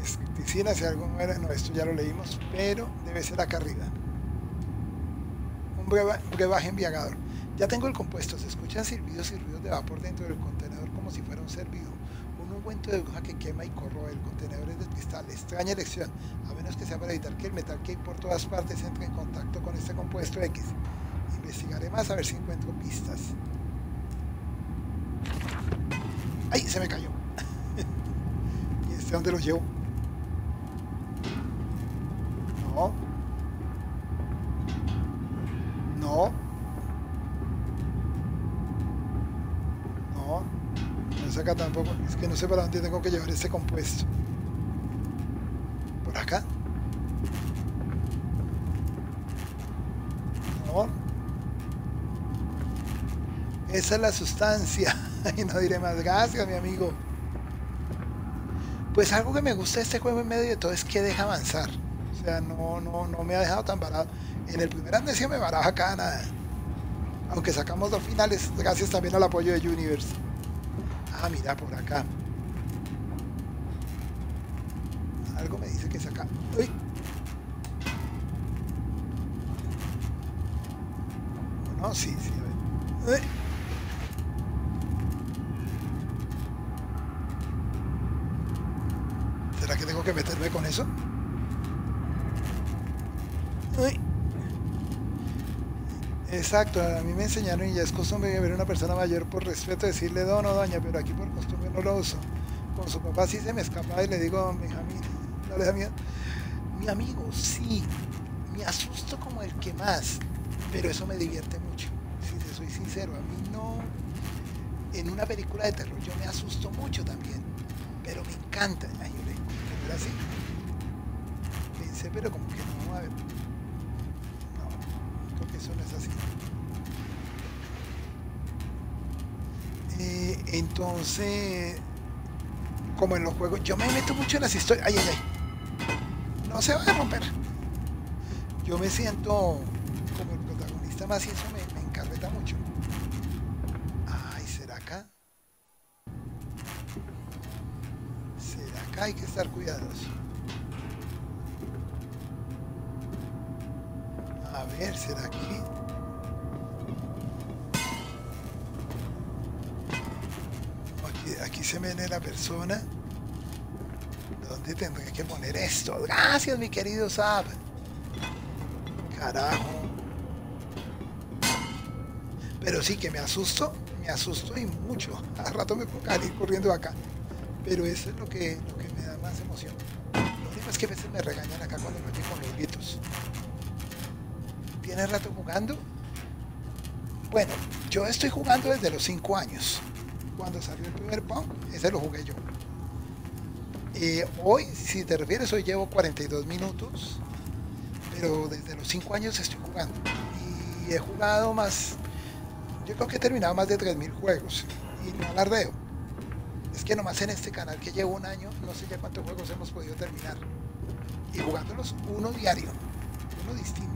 Escriticina, si algo muere. No, esto ya lo leímos, pero debe ser acá arriba. Un brebaje embriagador. Ya tengo el compuesto. Se escuchan silbidos y ruidos de vapor dentro del contenedor como si fuera un servido. Un ungüento de bruja que quema y corroe. El contenedor es de cristal. Extraña elección. A menos que sea para evitar que el metal que hay por todas partes entre en contacto con este compuesto X. Investigaré más a ver si encuentro pistas. ¡Ay! Se me cayó. ¿Y este dónde lo llevo? No. No. pasa acá Es que no sé para dónde tengo que llevar este compuesto. ¿Por acá? No. Esa es la sustancia. Y no diré más. Gracias, mi amigo. Pues algo que me gusta de este juego en medio de todo es que deja avanzar. O sea, no, no, no me ha dejado tan varado. En el primer amnesia me varaba acá nada. Aunque sacamos dos finales, gracias también al apoyo de Universe. Ah, mira por acá. Algo me dice que es acá. Uy. No, sí, sí, a ver. Uy. ¿Será que tengo que meterme con eso? Uy. Exacto, a mí me enseñaron y ya es costumbre ver a una persona mayor por respeto decirle don o doña, pero aquí por costumbre no lo uso. Con su papá sí se me escapa y le digo, mi no le. Mi amigo, sí, me asusto como el que más, pero eso me divierte mucho. Si te soy sincero, a mí no. En una película de terror yo me asusto mucho también, pero me encanta. Ay, yo le digo, ¿que no era así? Pensé, pero como que no, a ver. Es así. Eh, entonces, como en los juegos, yo me meto mucho en las historias. Ay, ay, ay. No se va a romper. Yo me siento como el protagonista más y Gracias, mi querido Sab. Carajo. Pero sí que me asusto, me asusto y mucho. A rato me puedo ir corriendo acá. Pero eso es lo que, lo que me da más emoción. Lo único es que a veces me regañan acá cuando me con los gritos. ¿Tienes rato jugando? Bueno, yo estoy jugando desde los 5 años. Cuando salió el primer Pong, ese lo jugué yo. Eh, hoy, si te refieres, hoy llevo 42 minutos, pero desde los 5 años estoy jugando. Y he jugado más, yo creo que he terminado más de 3.000 juegos. Y no alardeo. Es que nomás en este canal que llevo un año, no sé ya cuántos juegos hemos podido terminar. Y jugándolos uno diario, uno distinto.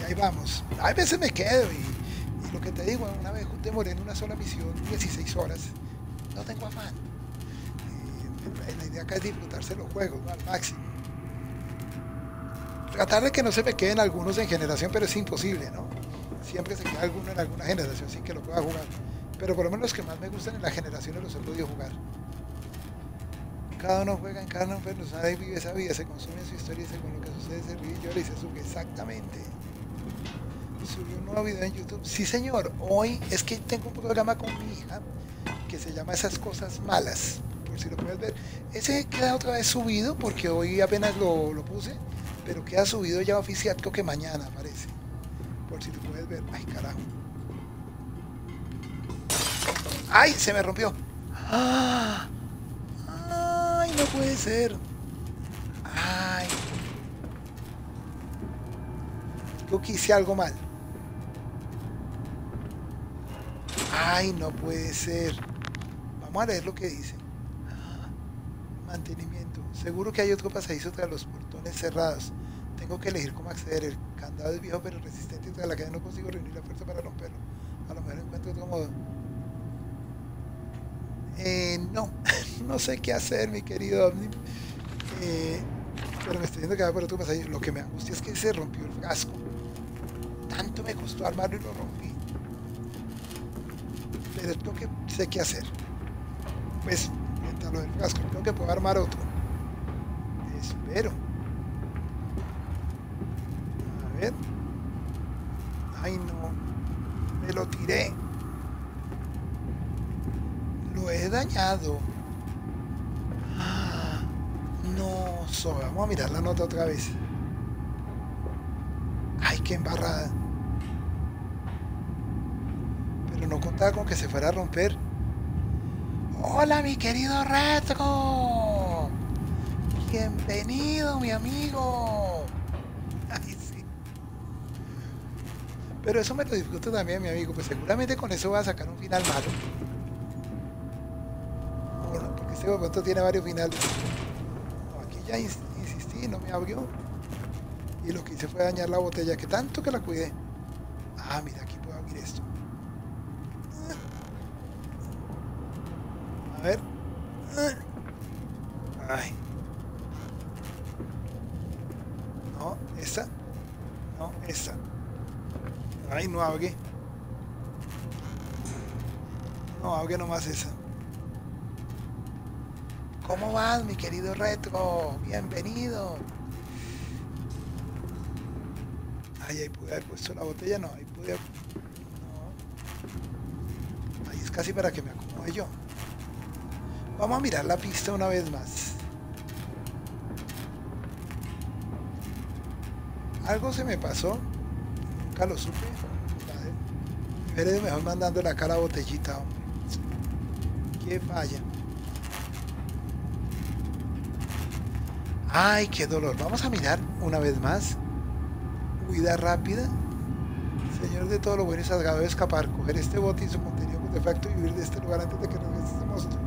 Y ahí vamos. A veces me quedo y, y lo que te digo, una vez demoré en una sola misión 16 horas. No tengo afán. La idea acá es disfrutarse los juegos ¿no? al máximo. Tratar de que no se me queden algunos en generación, pero es imposible, ¿no? Siempre se queda alguno en alguna generación sin que lo pueda jugar. Pero por lo menos los que más me gustan en las generaciones los he podido jugar. Cada uno juega en cada uno, pero sabe vive esa vida, se consume su historia y según lo que sucede se ríe y llora y se sube. Exactamente. Subió un nuevo video en YouTube. Sí, señor. Hoy es que tengo un programa con mi hija que se llama Esas Cosas Malas. Si lo puedes ver. Ese queda otra vez subido porque hoy apenas lo, lo puse. Pero queda subido ya oficial, creo que mañana parece. Por si lo puedes ver. Ay, carajo. ¡Ay! Se me rompió. ¡Ah! ¡Ay! No puede ser. ¡Ay! Que hice algo mal. ¡Ay! No puede ser. Vamos a leer lo que dice. Mantenimiento. Seguro que hay otro pasadizo tras los portones cerrados. Tengo que elegir cómo acceder. El candado es viejo pero resistente y tras la que no consigo reunir la fuerza para romperlo. A lo mejor encuentro otro modo. Eh, no, no sé qué hacer, mi querido Omni. Eh, pero me estoy diciendo que va por otro pasadillo. Lo que me angustia es que se rompió el frasco. Tanto me costó armarlo y lo rompí. Pero tengo que sé qué hacer. Pues, lo del frasco, creo que puedo armar otro. Espero. A ver. Ay, no. Me lo tiré. Lo he dañado. Ah, No, so, vamos a mirar la nota otra vez. Ay, qué embarrada. Pero no contaba con que se fuera a romper. Hola, mi querido Retro. Bienvenido, mi amigo. Ay, sí. Pero eso me lo disfruto también, mi amigo. Pues seguramente con eso va a sacar un final malo. Bueno, porque este momento tiene varios finales. No, aquí ya ins- insistí, no me abrió. Y lo que hice fue dañar la botella, que tanto que la cuidé. Ah, mira, aquí puedo abrir esto. A ver. Ay. No, esa. No, esa. Ay, no abre. Abre nomás esa. ¿Cómo vas, mi querido Retro? Bienvenido. Ay, ahí pude haber puesto la botella, no, ahí pude No. Ahí es casi para que me acomode yo. Vamos a mirar la pista una vez más. Algo se me pasó. Nunca lo supe. Ido mejor mandándole acá la botellita, hombre. Qué falla. Ay, qué dolor. Vamos a mirar una vez más. Huida rápida. Señor de todo lo bueno y salgado de escapar, coger este bote y su contenido por defecto y huir de este lugar antes de que regrese este monstruo.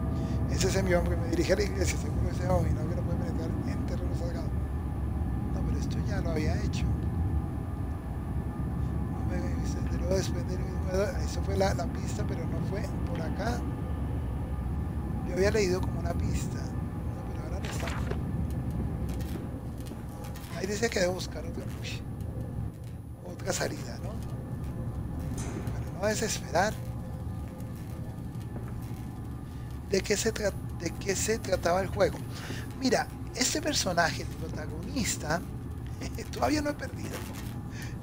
Ese es mi hombre, me dirige a la iglesia, seguro ese joven, no que no puede penetrar en terreno salgado. No, pero esto ya lo había hecho. No me de luego después mismo- Eso fue la pista, pero no fue por acá. Había leído como una pista. Pero ahora no está. Ahí dice que debo buscar otra, otra salida, ¿no? Pero no desesperar. ¿De qué, se ¿De qué se trataba el juego? Mira, este personaje, el protagonista, todavía no he perdido.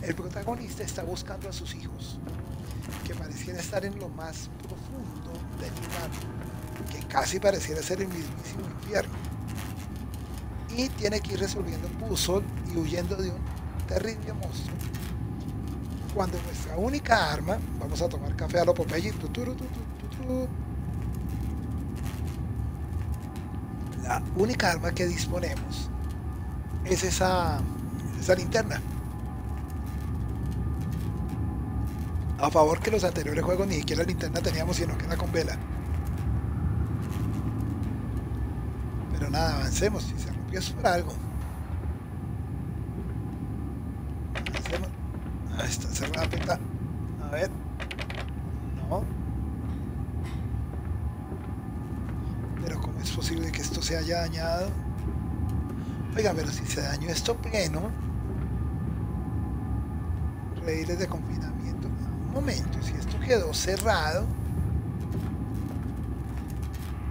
El protagonista está buscando a sus hijos, que pareciera estar en lo más profundo del lugar, que casi pareciera ser el mismísimo infierno. Y tiene que ir resolviendo el puzzle y huyendo de un terrible monstruo. Cuando nuestra única arma, vamos a tomar café a lo Popeye, la única arma que disponemos es esa, esa linterna. A favor que los anteriores juegos ni siquiera linterna teníamos, sino que era con vela. Nada, avancemos. Si se rompió es por algo. Avancemos. Está cerrada la puerta. A ver. No. Pero ¿cómo es posible que esto se haya dañado? Oiga, pero si se dañó esto pleno. Reíles de confinamiento. Un momento, si esto quedó cerrado.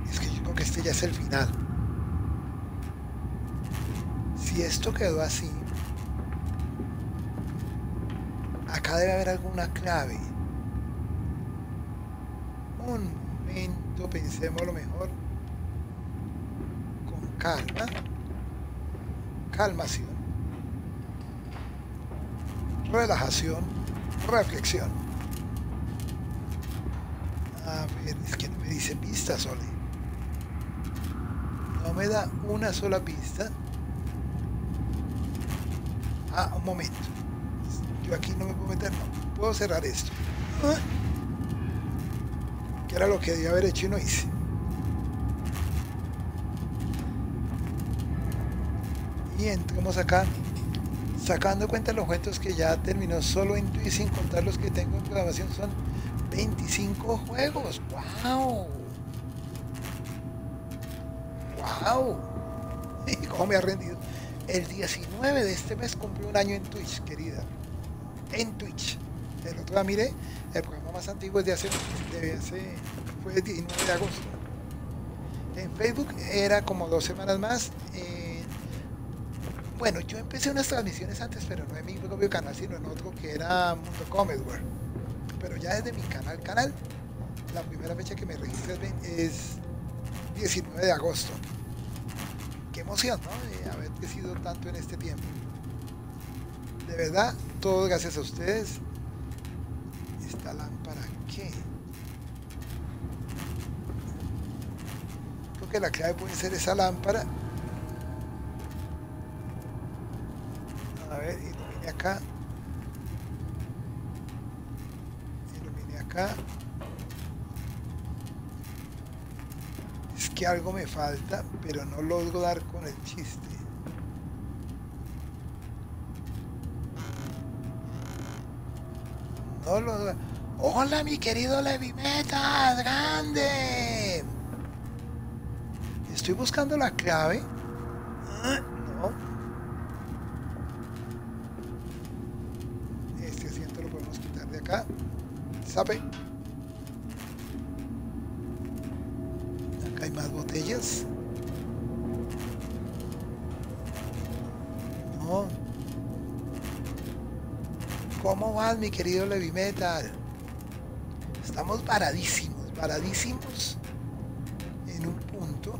Es que yo creo que este ya es el final. Si esto quedó así. Acá debe haber alguna clave. Un momento, pensemos lo mejor. Con calma. Calmación. Relajación. Reflexión. A ver, es que no me dice pista, Sole. No me da una sola pista. Ah, un momento. Yo aquí no me puedo meter, no. Puedo cerrar esto. Ah. Que era lo que debía haber hecho y no hice. Y entramos acá. Sacando cuenta los cuentos que ya terminó solo en Twitch sin contar los que tengo en programación son 25 juegos. ¡Wow! ¡Wow! ¿Cómo me ha rendido? El 19 de este mes cumplió un año en Twitch, querida. En Twitch. El otro día miré, el programa más antiguo es de hace, de hace fue el 19 de agosto. En Facebook era como dos semanas más. bueno, yo empecé unas transmisiones antes, pero no en mi propio canal, sino en otro que era Mundo Comedware. Pero ya desde mi canal, canal, la primera fecha que me registré es 19 de agosto. Qué emoción, ¿no? Crecido tanto en este tiempo. De verdad, todo gracias a ustedes. ¿Esta lámpara qué? creo que la clave puede ser esa lámpara. A ver, ilumine acá. Ilumine acá. Es que algo me falta, pero no logro dar con el chiste. Hola, mi querido Levi Metal, grande. Estoy buscando la clave. Ah, No. Este asiento lo podemos quitar de acá. Sape. ¿Cómo vas, mi querido Levi Metal? Estamos varadísimos, varadísimos en un punto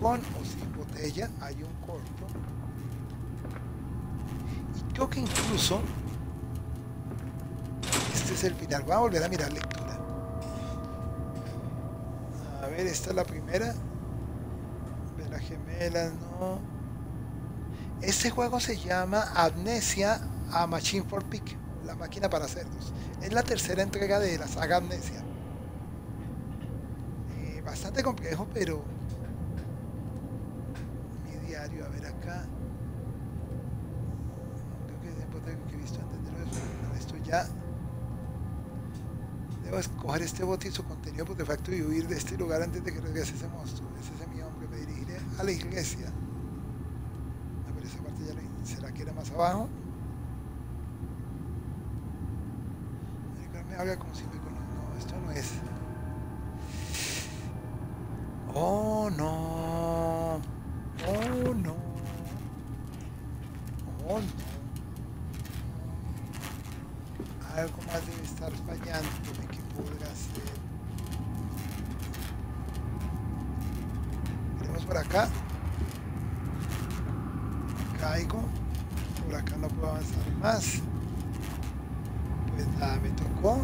con o sin botella. Hay un corto. Y creo que incluso este es el final. Voy a volver a mirar lectura. A ver, esta es la primera. De las gemelas, no. Este juego se llama Amnesia a Machine for Pick, la máquina para cerdos. Es la tercera entrega de la saga Amnesia. Eh, bastante complejo, pero mi diario, a ver acá. Creo que es que he visto antes de- esto ya. Debo escoger este bote y su contenido por defecto y huir de este lugar antes de que regrese ese monstruo. Ese es mi hombre, me dirigiré a la iglesia. A ver, esa parte ya será que era más abajo. Habla como si me cono- No, esto no es. Oh no. Oh no. Oh no. Algo más debe estar fallando que podrá ser. Tenemos por acá. Caigo. Por acá no puedo avanzar más. Pues nada, me tocó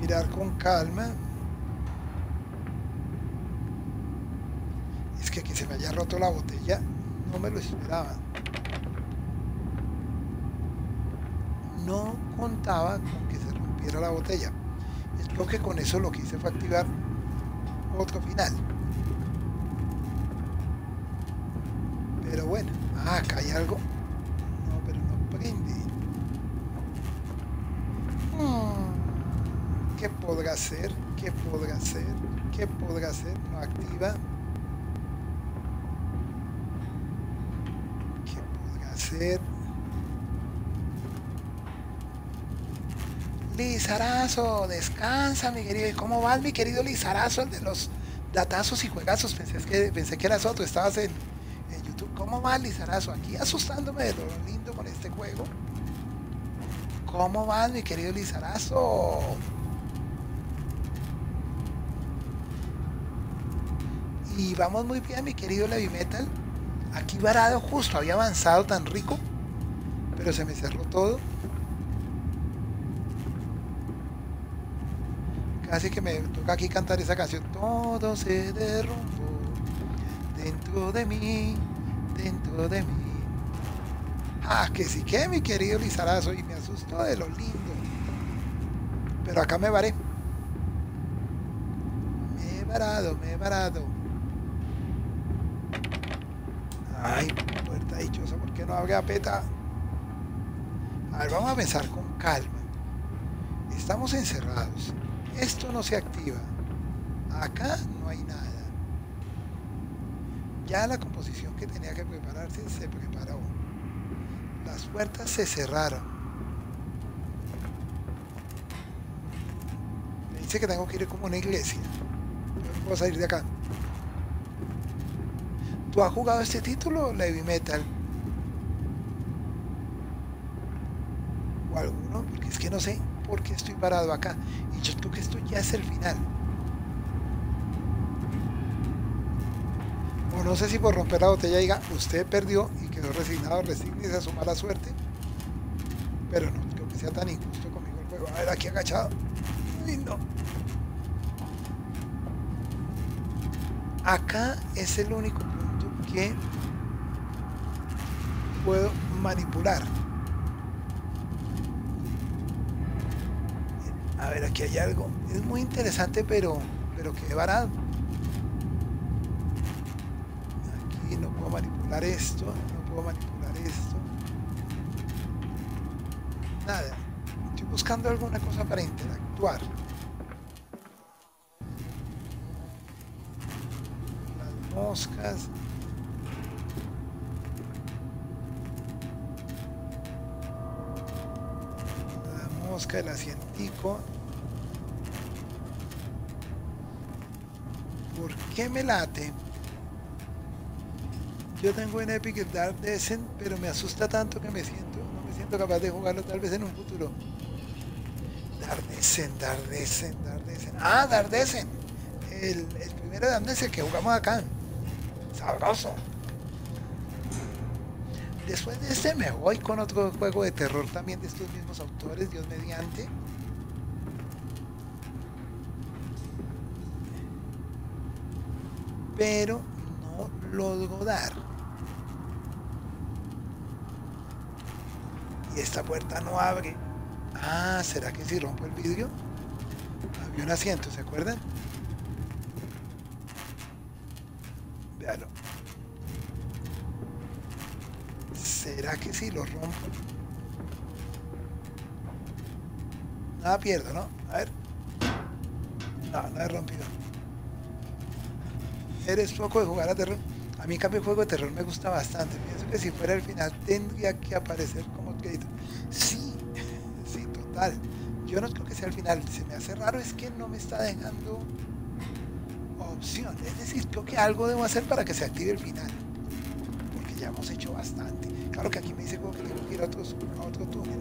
mirar con calma. Es que que se me haya roto la botella, no me lo esperaba. No contaba con que se rompiera la botella. Es creo que hice fue activar otro final. Pero bueno, ah, acá hay algo. No, pero no prende. Hmm, ¿Qué podrá hacer? ¿Qué podrá hacer? ¿Qué podrá hacer? No activa. ¿Qué podrá hacer? Lizarazo, descansa, mi querido. ¿Y cómo vas, mi querido Lizarazo, el de los datazos y juegazos? Pensé que, pensé que eras otro, estabas en, en YouTube. ¿Cómo vas, Lizarazo? Aquí asustándome de lo lindo con este juego. ¿Cómo vas, mi querido Lizarazo? Y vamos muy bien, mi querido Levi Metal. Aquí varado justo, había avanzado tan rico, pero se me cerró todo. Casi que me toca aquí cantar esa canción. Todo se derrumbó dentro de mí, dentro de mí. Ah, que sí que mi querido Lizarazo, y me asustó de lo lindo. Pero acá me varé. Me he varado, me he varado. Ay, puerta dichosa, ¿por qué no abre a peta? A ver, vamos a pensar con calma. Estamos encerrados. Esto no se activa. Acá no hay nada. Ya la composición que tenía que prepararse se preparó. Las puertas se cerraron. Me dice que tengo que ir como una iglesia. Yo no puedo salir de acá. ¿Tú has jugado este título, Levi Metal? ¿O alguno? Porque es que no sé por qué estoy parado acá. Y yo creo que esto ya es el final. O no sé si por romper la botella diga, usted perdió y quedó resignado, resignese a su mala suerte. Pero no creo que sea tan injusto conmigo el juego. A ver, aquí agachado. Ay, no. Acá es el único punto que puedo manipular. A ver, aquí hay algo. Es muy interesante, pero, pero que varado. Aquí no puedo manipular esto, no puedo manipular esto. Nada. Estoy buscando alguna cosa para interactuar. Las moscas. Mosca, el asientico. ¿Por qué me late? Yo tengo en Epic el Dark Descent, pero me asusta tanto que me siento, no me siento capaz de jugarlo tal vez en un futuro. Dark Descent, Dark Descent, Dark Descent. Ah, Dark Descent. El, el primero de Dark Descent que jugamos acá. Sabroso. Después de este me voy con otro juego de terror también de estos mismos autores, Dios mediante. Pero no logro dar. Y esta puerta no abre. Ah, ¿será que si rompo el vidrio? Había un asiento, ¿se acuerdan? Véalo. ¿Será que si lo rompo? Nada pierdo, ¿no? A ver. No, no he rompido. Eres poco de jugar a terror. A mí, en cambio, el juego de terror me gusta bastante. Pienso que si fuera el final tendría que aparecer como crédito. Sí, sí, total. Yo no creo que sea el final. Se me hace raro es que no me está dejando opción. Es decir, creo que algo debo hacer para que se active el final. Porque ya hemos hecho bastante. Claro que aquí me dice como que tengo que ir a, otros, a otro túnel.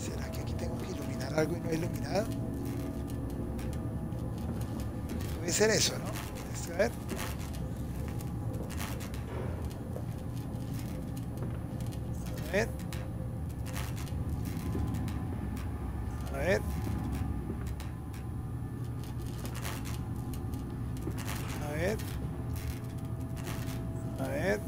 ¿Será que aquí tengo que iluminar algo y no he iluminado? Puede ser eso, ¿no? Este, a ver. A ver. A ver. A ver. A ver.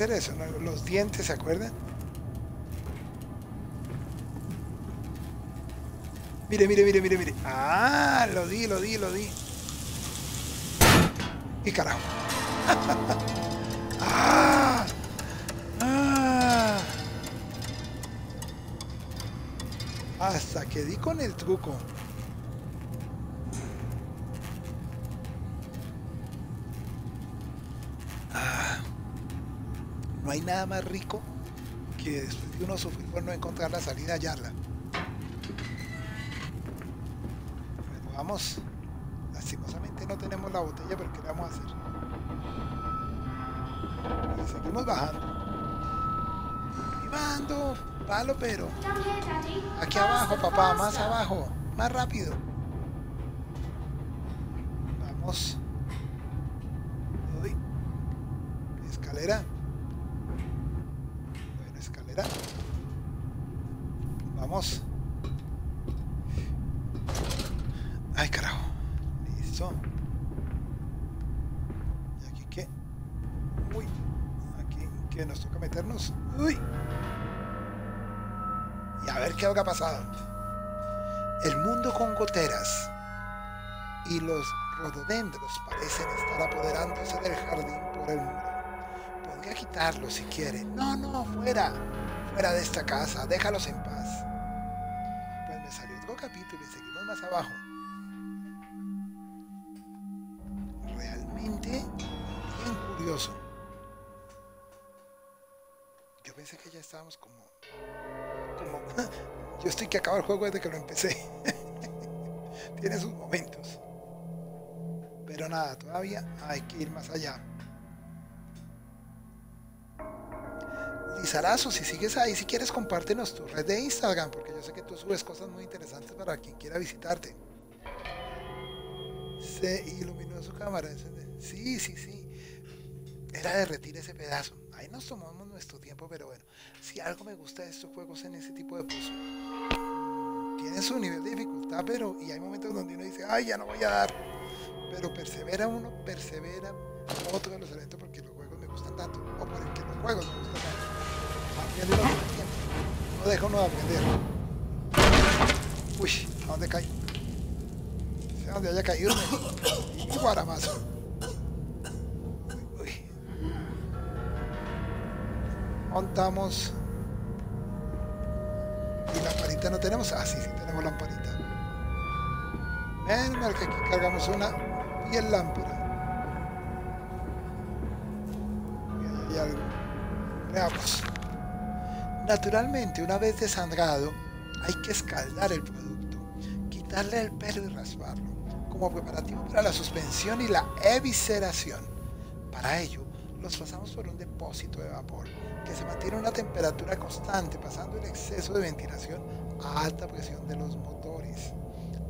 Eso. Los dientes, ¿se acuerdan? Mire, mire, mire, mire, mire. Ah, lo di, lo di, lo di. Y carajo. ah, ah. Hasta que di con el truco. Nada más rico que después de uno sufrir por no encontrar la salida, hallarla. Bueno, vamos. Lastimosamente no tenemos la botella, pero ¿qué le vamos a hacer? Y seguimos bajando. Y bajando, palo, pero. Aquí abajo, papá, más abajo, más rápido. No, no, fuera. Fuera de esta casa. Déjalos en paz. Pues me salió otro capítulo y seguimos más abajo. Realmente bien curioso. Yo pensé que ya estábamos como... como yo estoy que acabo el juego desde que lo empecé. Tiene sus momentos. Pero nada, todavía hay que ir más allá. Lizarazo, si sigues ahí, si quieres, compártenos tu red de Instagram, porque yo sé que tú subes cosas muy interesantes para quien quiera visitarte. Se iluminó su cámara. Sí, sí, sí. Era derretir ese pedazo. Ahí nos tomamos nuestro tiempo, pero bueno. Si algo me gusta de estos juegos en ese tipo de puzzle, tiene su nivel de dificultad, pero y hay momentos donde uno dice, ay, ya no voy a dar. Pero persevera uno, persevera. Otro de los eventos porque los juegos me gustan tanto, o por el que los juegos me gustan tanto. Tiempo. No deja uno de aprender. Uy, ¿a dónde cae? Sea donde haya caído, y guaramazo. Uy. Montamos. Y lamparita no tenemos. Ah, sí, sí tenemos lamparita. Menos mal que aquí cargamos una piel lámpara. Y algo. Veamos. Naturalmente, una vez desangrado, hay que escaldar el producto, quitarle el pelo y rasparlo, como preparativo para la suspensión y la evisceración. Para ello, los pasamos por un depósito de vapor que se mantiene a una temperatura constante, pasando el exceso de ventilación a alta presión de los motores.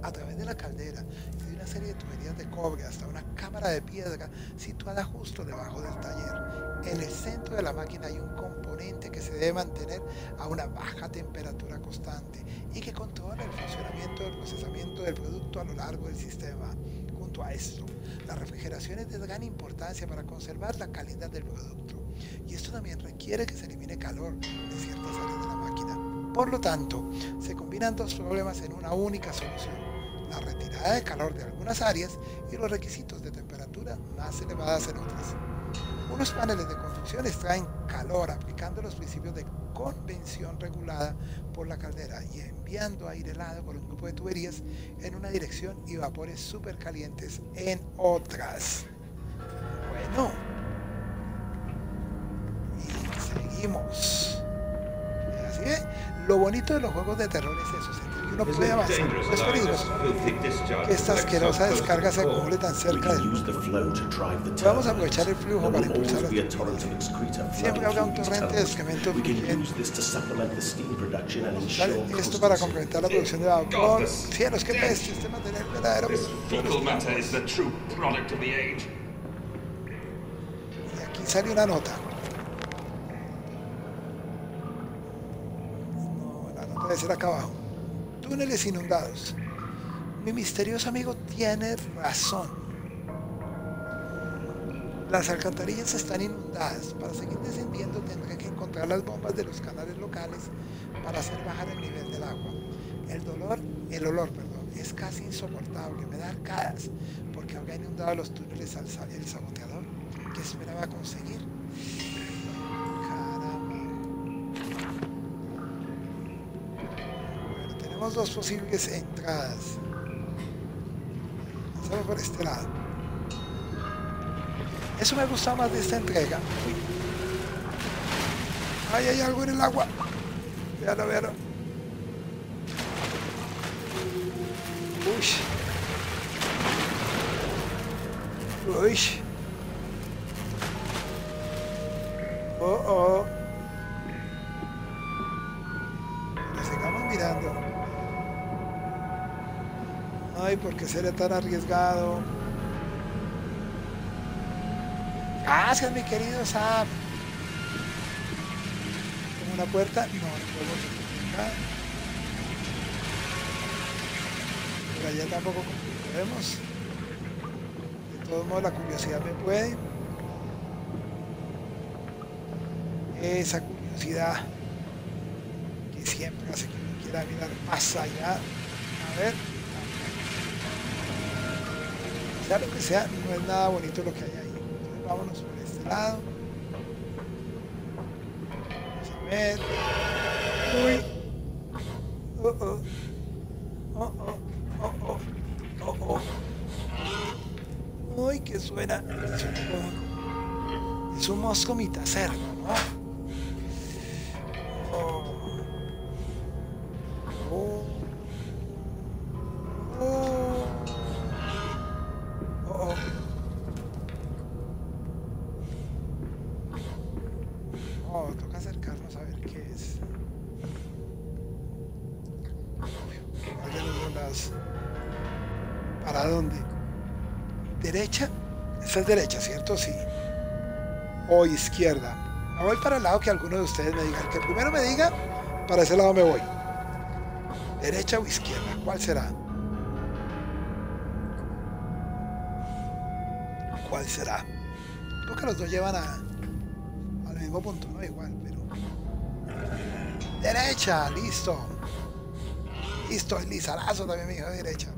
A través de la caldera y de una serie de tuberías de cobre hasta una cámara de piedra situada justo debajo del taller. En el centro de la máquina hay un componente que se debe mantener a una baja temperatura constante y que controla el funcionamiento del procesamiento del producto a lo largo del sistema. Junto a esto, la refrigeración es de gran importancia para conservar la calidad del producto y esto también requiere que se elimine calor de ciertas áreas de la máquina. Por lo tanto, se combinan dos problemas en una única solución, la retirada de calor de algunas áreas y los requisitos de temperatura más elevadas en otras. Unos paneles de construcción extraen calor aplicando los principios de convención regulada por la caldera y enviando aire helado por un grupo de tuberías en una dirección y vapores supercalientes en otras. Bueno, y seguimos. Así es. Lo bonito de los juegos de terror es eso, que uno puede avanzar. No es peligroso esta asquerosa descarga se acumule tan cerca del Vamos a aprovechar el flujo para impulsar los Siempre habrá un torrente de excremento fluyente. Esto para complementar la producción de vapor. Cielos, qué peste, este material verdadero. Y aquí sale una nota. Acá abajo. Túneles inundados. Mi misterioso amigo tiene razón. Las alcantarillas están inundadas. Para seguir descendiendo tendré que encontrar las bombas de los canales locales para hacer bajar el nivel del agua. El dolor, el olor, perdón, es casi insoportable. Me da arcadas porque habría inundado los túneles al el saboteador que esperaba conseguir. Tenemos dos posibles entradas. Vamos por este lado. Eso me gusta más de esta entrega. Ay, hay algo en el agua. Véalo, véalo. Uy. Uy. Oh, oh. ¿Por qué será tan arriesgado? Gracias, mi querido Sam. Como una puerta, no, no por acá. Por allá tampoco podemos. De todos modos, la curiosidad me puede. Esa curiosidad que siempre hace que uno quiera mirar más allá. A ver. Sea lo que sea, no es nada bonito lo que hay ahí. Entonces vámonos por este lado. Vamos a ver. Uy. Oh, oh. Oh, oh. Oh, oh. Oh, oh. Uy, que suena. Es un, mosco mitacerdo, derecha, ¿cierto? Sí. O izquierda. Me voy para el lado que alguno de ustedes me diga. El que primero me diga, para ese lado me voy. ¿Derecha o izquierda? ¿Cuál será? ¿Cuál será? Creo que los dos llevan a, al mismo punto, no igual, pero... Derecha, listo. Listo, el lizarazo también me dijo derecha.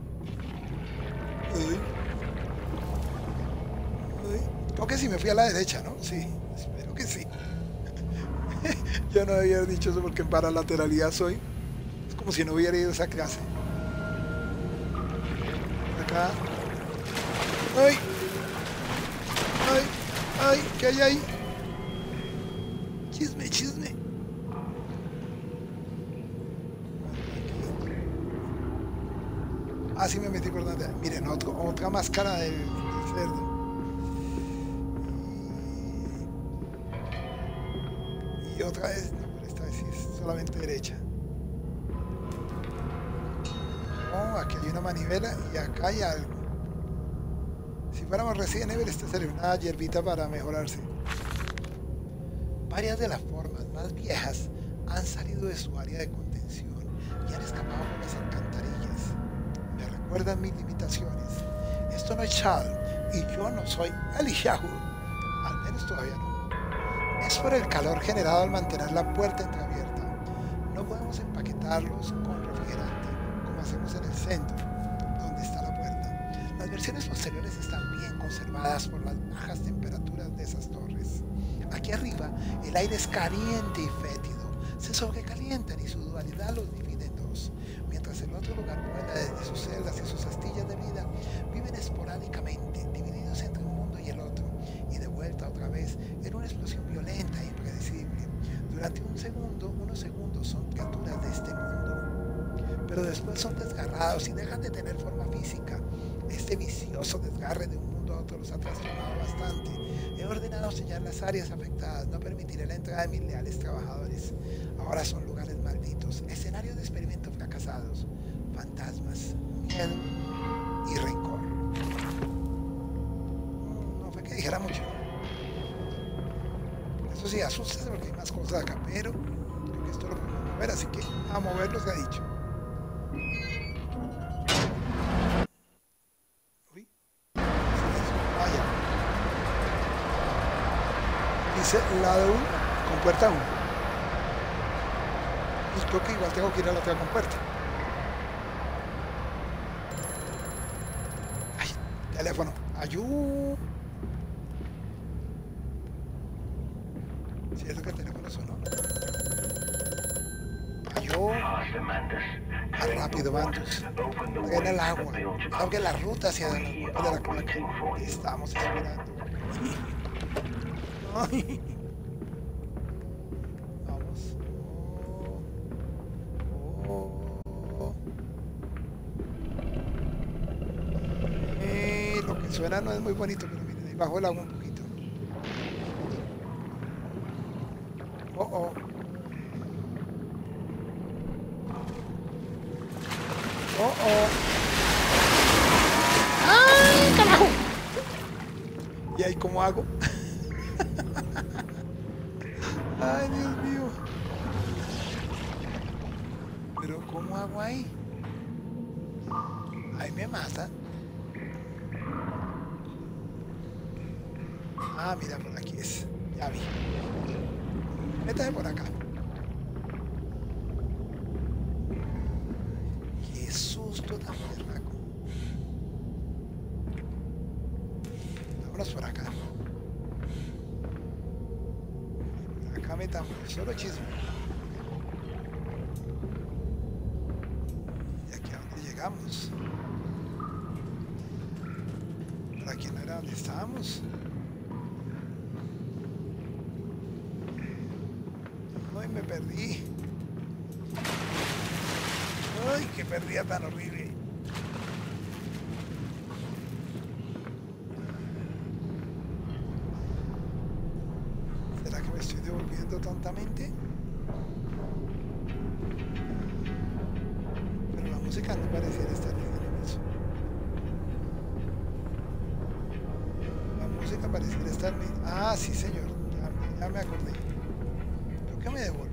Creo que sí me fui a la derecha, ¿no? Sí, espero que sí. Yo no había dicho eso porque en paralateralidad soy. Es como si no hubiera ido esa clase. Acá. ¡Ay! ¡Ay! ¡Ay! ¿Qué hay ahí? Chisme, chisme. Ah, sí me metí por donde. Miren, otro- otra máscara del, del cerdo. Manivela y acá hay algo. Si fuéramos Resident Evil, esta sería una hierbita para mejorarse. Varias de las formas más viejas han salido de su área de contención y han escapado por las alcantarillas. Me recuerdan mis limitaciones. Esto no es Chal y yo no soy Eliyahu. Al menos todavía no. Es por el calor generado al mantener la puerta entreabierta. No podemos empaquetarlos con refrigerante como hacemos en el centro, versiones posteriores están bien conservadas por las bajas temperaturas de esas torres. Aquí arriba el aire es caliente y fétido. Se sobrecalientan y su dualidad los divide en dos. Mientras el otro lugar vuela desde sus celdas y sus astillas de vida, viven esporádicamente, divididos entre un mundo y el otro, y de vuelta otra vez en una explosión violenta e impredecible. Durante un segundo, unos segundos son criaturas de este mundo, pero después son desgarrados y dejan de tener forma física. Este vicioso desgarre de un mundo a otro los ha transformado bastante. He ordenado sellar las áreas afectadas, no permitiré la entrada de mis leales trabajadores. Ahora son lugares malditos, escenarios de experimentos fracasados, fantasmas, miedo y rencor. No fue que dijera mucho. Eso sí, asústese porque hay más cosas acá, pero creo que esto lo podemos mover, así que a moverlo se ha dicho. Uy. Silencio. Vaya. Dice lado 1 con puerta 1. Pues creo que igual tengo que ir a la otra con puerta. Ay, teléfono. Ayú. ¿Cierto que el teléfono sonó? Ayú. Más rápido, Mantus. En el agua. Aunque la ruta hacia la de la cloaca. Estamos esperando. Vamos. Oh. Eh, lo que suena no es muy bonito, pero miren, ahí bajo el agua un poquito. Oh. Oh, oh. ¡Ay, carajo! ¿Y ahí cómo hago? Ay, Dios mío. Pero ¿cómo hago ahí? Ahí me mata. Ah, mira, por aquí es. Ya vi. Métame por acá. Qué susto tan berraco. Vámonos por acá. Por acá metamos. Solo chisme. ¿Y aquí a dónde llegamos? Por aquí no era donde estábamos. Me perdí. Ay, qué perdida tan horrible. ¿Será que me estoy devolviendo tontamente? Pero la música no pareciera estar en eso. La música pareciera estar. Ah, sí, señor. Ya me acordé. Creo que me devolví.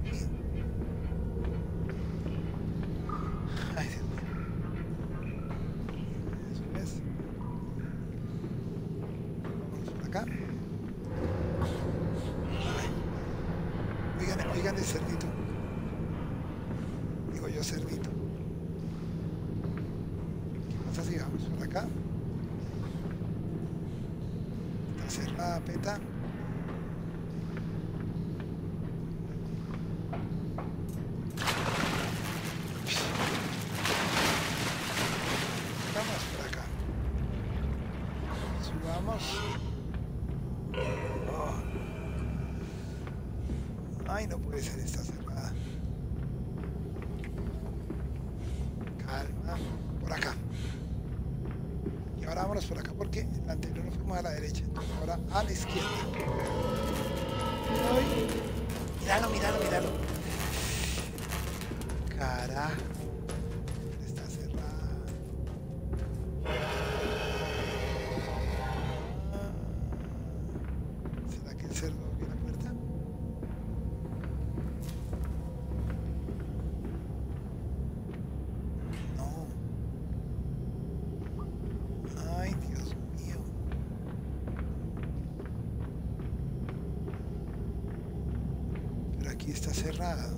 Oigan el cerdito. Digo yo cerdito. ¿Qué pasa si vamos por acá? Está cerrada, peta. Vamos por acá. Subamos. Oh. Ay, no puede ser, está cerrada. Calma. Por acá. Y ahora vámonos por acá porque la anterior no fuimos a la derecha. Ahora a la izquierda. Está cerrado.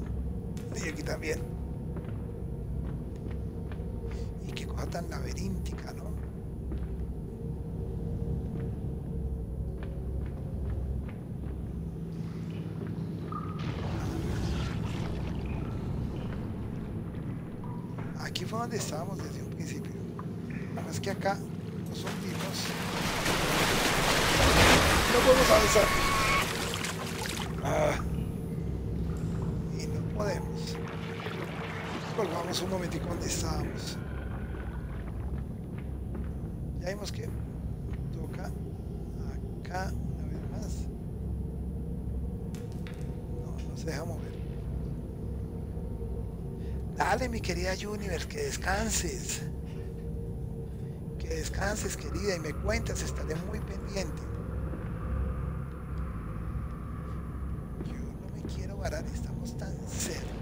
Y aquí también. Y qué cosa tan laberíntica, ¿no? Aquí fue donde estábamos desde un principio. Nada más que acá nos hundimos. No podemos avanzar. Ah. Y no podemos. Volvamos un momentico donde estábamos. Ya vimos que toca acá una vez más. No, no se deja mover. Dale, mi querida Universe, que descanses. Que descanses, querida, y me cuentas, estaré muy pendiente. Yo no me quiero varar, estamos tan cerca.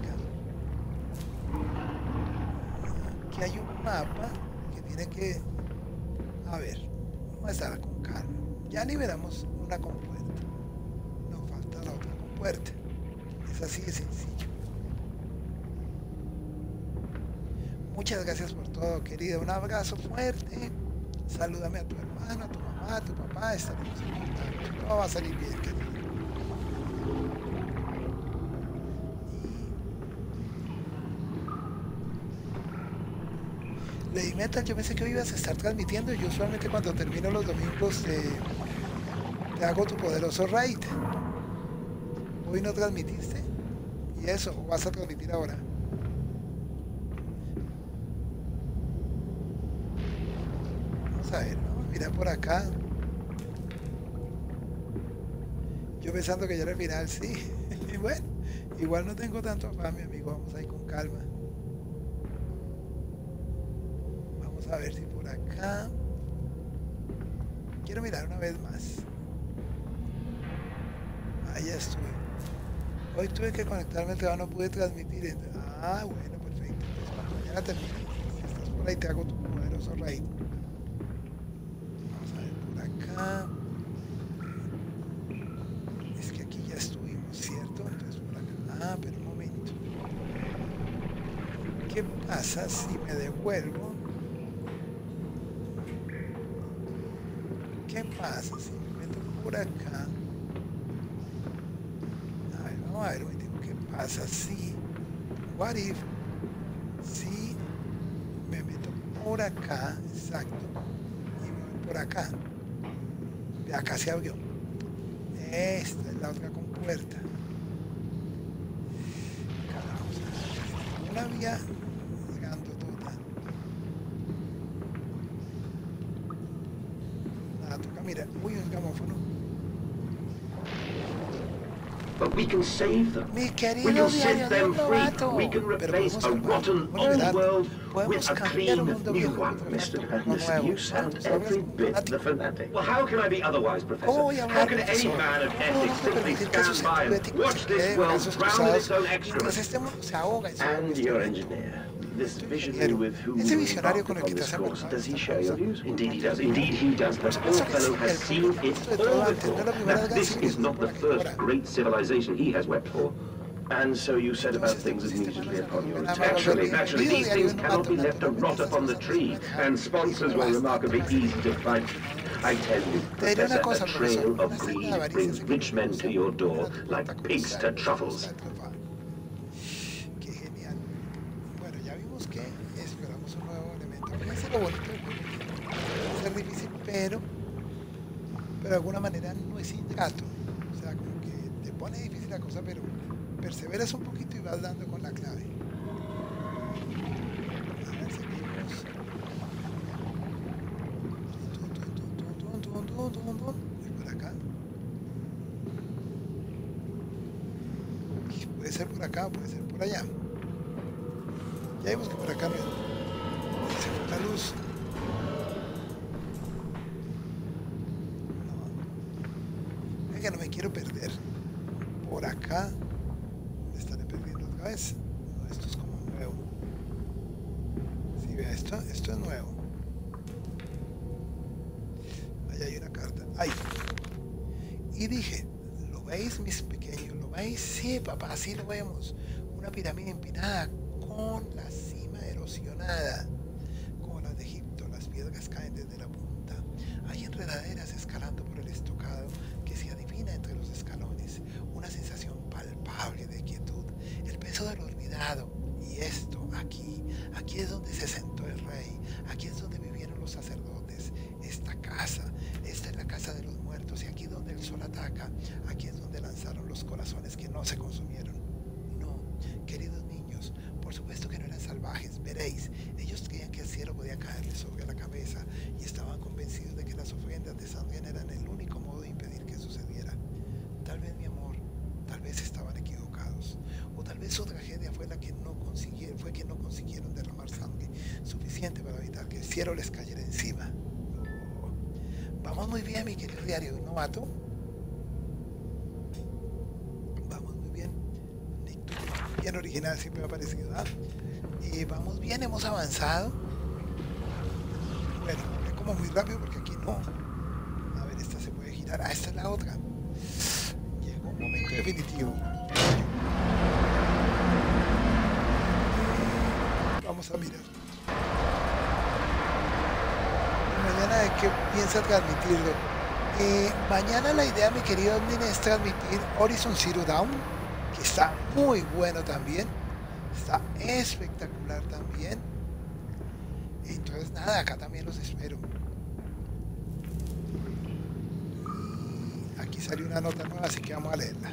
Aquí hay un mapa que tiene que... A ver, vamos a estar con calma. Ya liberamos una compuerta. Nos falta la otra compuerta. Es así de sencillo. Muchas gracias por todo, querida. Un abrazo fuerte. Salúdame a tu hermano, a tu mamá, a tu papá. Estaremos en contacto. Todo va a salir bien, querido. Yo pensé que hoy ibas a estar transmitiendo. Yo usualmente cuando termino los domingos te, te hago tu poderoso raid. Hoy no transmitiste. ¿Y eso? ¿O vas a transmitir ahora? Vamos a ver, ¿no? Mira por acá. Yo pensando que ya era el final, sí. Y bueno, igual no tengo tanto afán, mi amigo. Vamos ahí con calma. A ver si por acá. Quiero mirar una vez más. Ahí ya estuve. Hoy tuve que conectarme al trabajo, no pude transmitir. Ah, bueno, perfecto. Entonces cuando mañana termine, si estás por ahí, te hago tu poderoso raid. Vamos a ver por acá. Es que aquí ya estuvimos, ¿cierto? Entonces por acá. Ah, pero un momento. ¿Qué pasa si me devuelvo? ¿Qué pasa si me meto por acá? A ver, vamos a ver, ¿qué pasa si, what if, si me meto por acá, exacto, y me voy por acá? Acá se abrió. Esta es la otra compuerta. Una vía grandotota. Nada, toca, mira, uy, un gramófono. But we can save them. Mi We querido can set diario them de un free. novato. We can Pero replace podemos a salvar- rotten bueno, old verán, world podemos with a cambiar clean un mundo new viejo one, por Mr. ejemplo, Madness. nuevo. You sound Entonces, hablas every como bit fanático. the fanatic. Well, how can I be otherwise, ¿Cómo Professor? voy a How hablar, can any profesor? man of ¿Cómo ethics vamos a simply permitir que su stand by sentido and ético watch se this quede de world brazos drown in cruzados its own mientras excrement? este mundo se ahoga en su And propio your instrumento? engineer, this Estoy visionary ingeniero. with whom Ese you visionario embarked con el que upon te this has course, embarcado does he esta share your causa. views? Indeed he does. Indeed he does. But Por all supuesto que fellow sí, has el seen propio it Cristo de all todo antes, no before. la primera Now, guerra this civil is not por the la que first ahora. great civilization he has wept for. And so you set about things immediately upon your Nada más Naturally, volver naturally, vivo, these diario things no cannot mato, be left to naturalmente rot estas upon the cosas tree, no se dejan. and sponsors were remarkably easy to find. I tell you, Te diré una Professor, cosa, a trail profesor. of Una greed senda de avaricia brings se rich men cruza to your una door ruta like pigs cruzada, to truffles. cruzada, cruzada. Qué genial. Bueno, ya vimos que exploramos un nuevo elemento. Fíjense lo bonito del juego. Va a ser difícil, pero, pero de alguna manera O sea, como que te pone difícil la cosa, pero perseveras un poquito y vas dando con la clave. A ver, seguimos. Tun, tun, tun, tun, tun, tun, tun. Y por acá. Y Puede ser por acá, puede ser por allá. Ya vimos que por acá no es. Se fue la luz. No. Es que no me quiero perder. Por acá. Me estaré perdiendo otra vez. No, esto es como nuevo. Si vea esto, esto es nuevo. Ahí hay una carta. Ahí. Y dije, ¿lo veis mis pequeños? ¿Lo veis? Sí, papá, sí lo vemos. Una pirámide empinada con la cima erosionada, el cielo les cayera encima. Vamos muy bien, mi querido diario novato. Vamos muy bien. Bien original, siempre me ha parecido. ¿ah? Y vamos bien, hemos avanzado. Bueno, es como muy rápido qué piensa transmitirlo. Eh, mañana la idea, mi querido admin, es transmitir Horizon Zero Dawn, que está muy bueno también. Está espectacular también. Entonces, nada, acá también los espero. Aquí salió una nota nueva, así que vamos a leerla.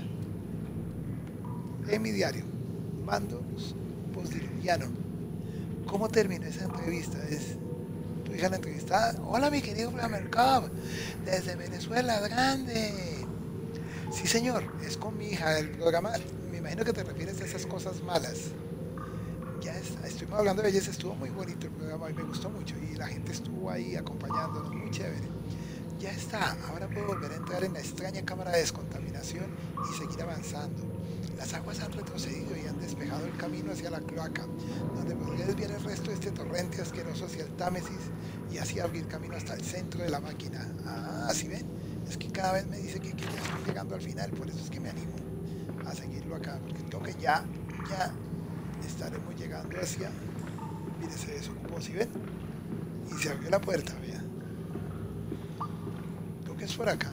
En mi diario, Mandos Postdiluviano. ¿Cómo terminó esa entrevista? Es hija la entrevistada. Hola, mi querido Flamer Cobb, desde Venezuela, grande. Sí, señor, es con mi hija el programa. Me imagino que te refieres a esas cosas malas. Ya está, estuvimos hablando de ellas, estuvo muy bonito el programa y me gustó mucho. Y la gente estuvo ahí acompañándonos, muy chévere. Ya está, ahora puedo volver a entrar en la extraña cámara de descontaminación y seguir avanzando. Las aguas han retrocedido y han despejado el camino hacia la cloaca, donde podría desviar el resto de este torrente asqueroso hacia el Támesis y así abrir camino hasta el centro de la máquina. Ah, ¿sí ven? Es que cada vez me dice que, ya estoy llegando al final, por eso es que me animo a seguirlo acá, porque creo que ya, ya estaremos llegando hacia... Mire, se desocupó, ¿sí ven? Y se abrió la puerta, vea. Creo que es por acá.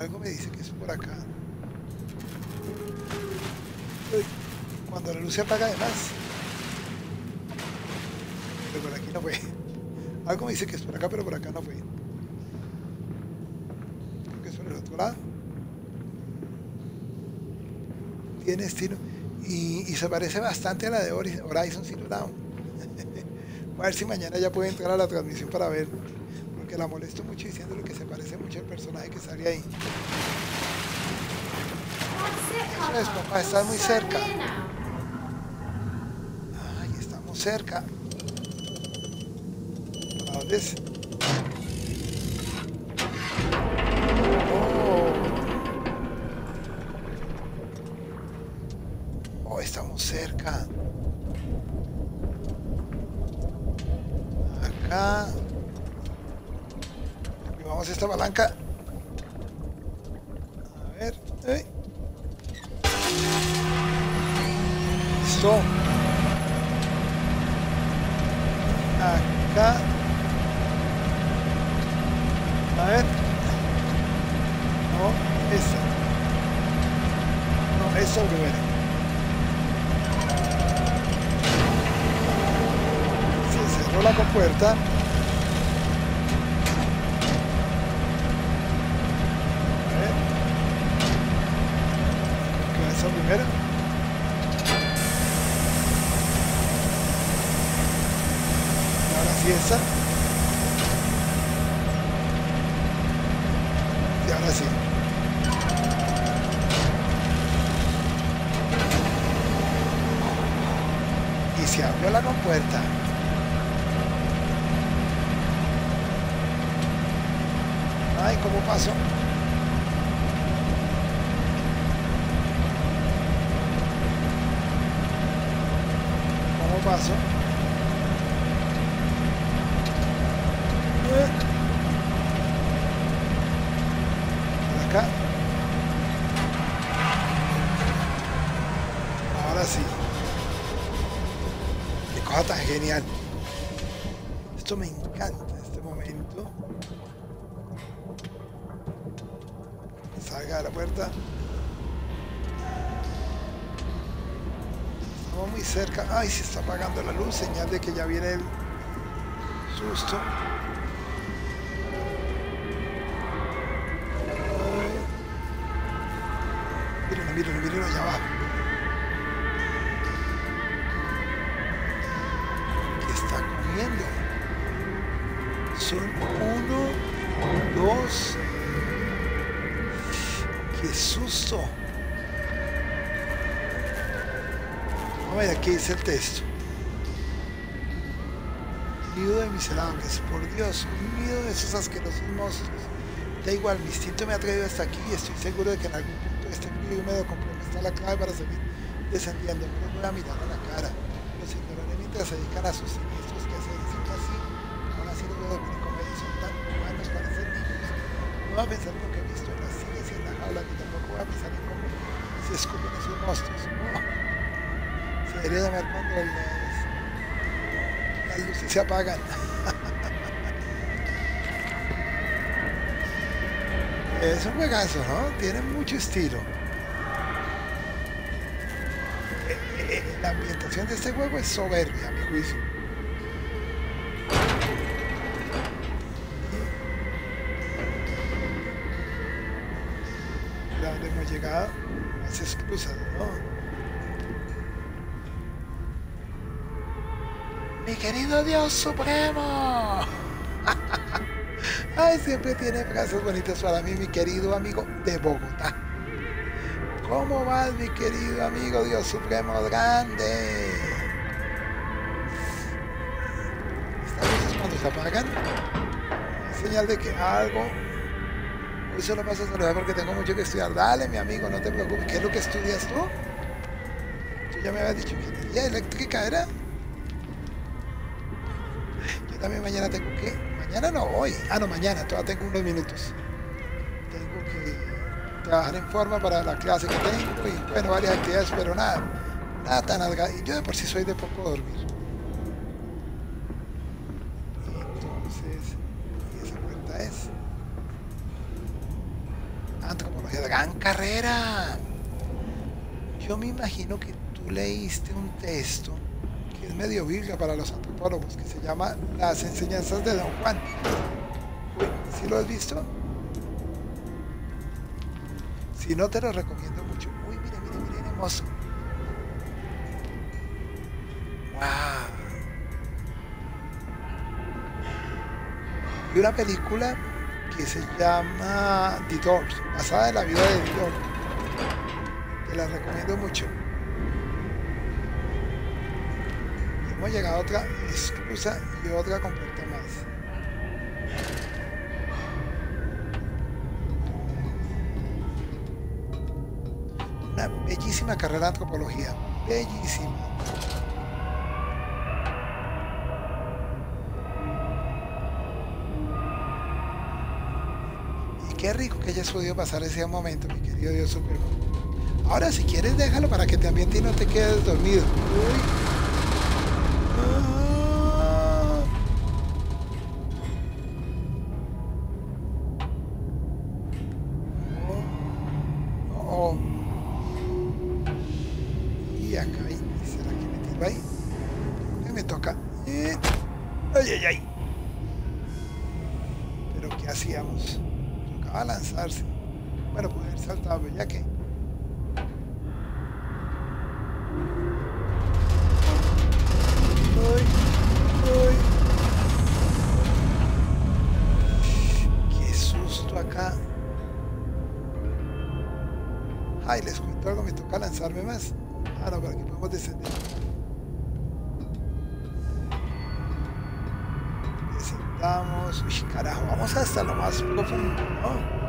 Algo me dice que es por acá. Cuando la luz se apaga además. Por aquí no fue. Algo me dice que es por acá, pero por acá no fue. Creo que es por el otro lado. Tiene estilo. Y, se parece bastante a la de Hori- Horizon Zero Dawn. A ver si mañana ya puede entrar a la transmisión para ver. Porque la molesto mucho diciéndole que se parece mucho al personaje que sale ahí. Eso es, papá, estás muy cerca. Ay, estamos cerca. ¿A dónde es? Oh. Oh, estamos cerca. Acá. Vamos esta palanca. A ver. ¡ay! susto. Acá. A ver. No, esa. No, esa primero. Se cerró la compuerta. A ver. ¿Qué esa primero? Ahora sí esa. Y ahora sí. Y se abrió la compuerta. Ay, ¿cómo pasó? ¿Cómo pasó? Eh. Por acá. Ahora sí. Qué cosa tan genial. Esto me encanta, este momento. Salga de la Estamos muy cerca. Ay, se está apagando la luz. Señal de que ya viene el susto. Mírenlo, mírenlo, mírenlo allá abajo. Aquí dice el texto. Nido de miserables, por Dios, un nido de esos asquerosos monstruos. Da igual, mi instinto me ha traído hasta aquí y estoy seguro de que en algún punto de este húmedo comprendo está la clave para seguir descendiendo. No voy a mirar a la cara. Los ignoraré mientras se dedican a sus siniestros quehaceres. Aún así, aún así los y comer y son tan humanos para ser niños. No va a pensar que se apagan. Es un juegazo, ¿no? Tiene mucho estilo. Eh, eh, La ambientación de este juego es soberbia, a mi juicio. Ya donde hemos llegado, más exclusas, ¿no? Mi querido Dios Supremo. Ay, siempre tiene frases bonitas para mí, mi querido amigo de Bogotá. ¿Cómo vas, mi querido amigo Dios Supremo Grande? Estas luces cuando se apagan, señal de que algo... Hoy solo vas a saludar porque tengo mucho que estudiar. Dale, mi amigo, no te preocupes. ¿Qué es lo que estudias tú? Tú ya me habías dicho ingeniería eléctrica, ¿era? También mañana tengo que... Mañana no, hoy. Ah, no, mañana. Todavía tengo unos minutos. Tengo que trabajar en forma para la clase que tengo y, bueno, varias actividades, pero nada. Nada tan alga. Y yo de por sí soy de poco dormir. Entonces, y esa puerta es... Antropología de gran carrera. Yo me imagino que tú leíste un texto medio biblia para los antropólogos, que se llama Las enseñanzas de Don Juan. Uy, ¿Sí lo has visto? Si no, te lo recomiendo mucho. Uy, mire, mire, mire, hermoso. ¡Wow! Y una película que se llama The Doors, basada en la vida de The Doors. Te la recomiendo mucho. Hemos llegado a otra excusa y otra compuerta más. Una bellísima carrera de antropología. Bellísima. Y qué rico que hayas podido pasar ese momento, mi querido Dios Supremo. Ahora, si quieres, déjalo para que te ambiente y no te quedes dormido. Descendamos. Uy, carajo, vamos hasta lo más profundo, ¿no?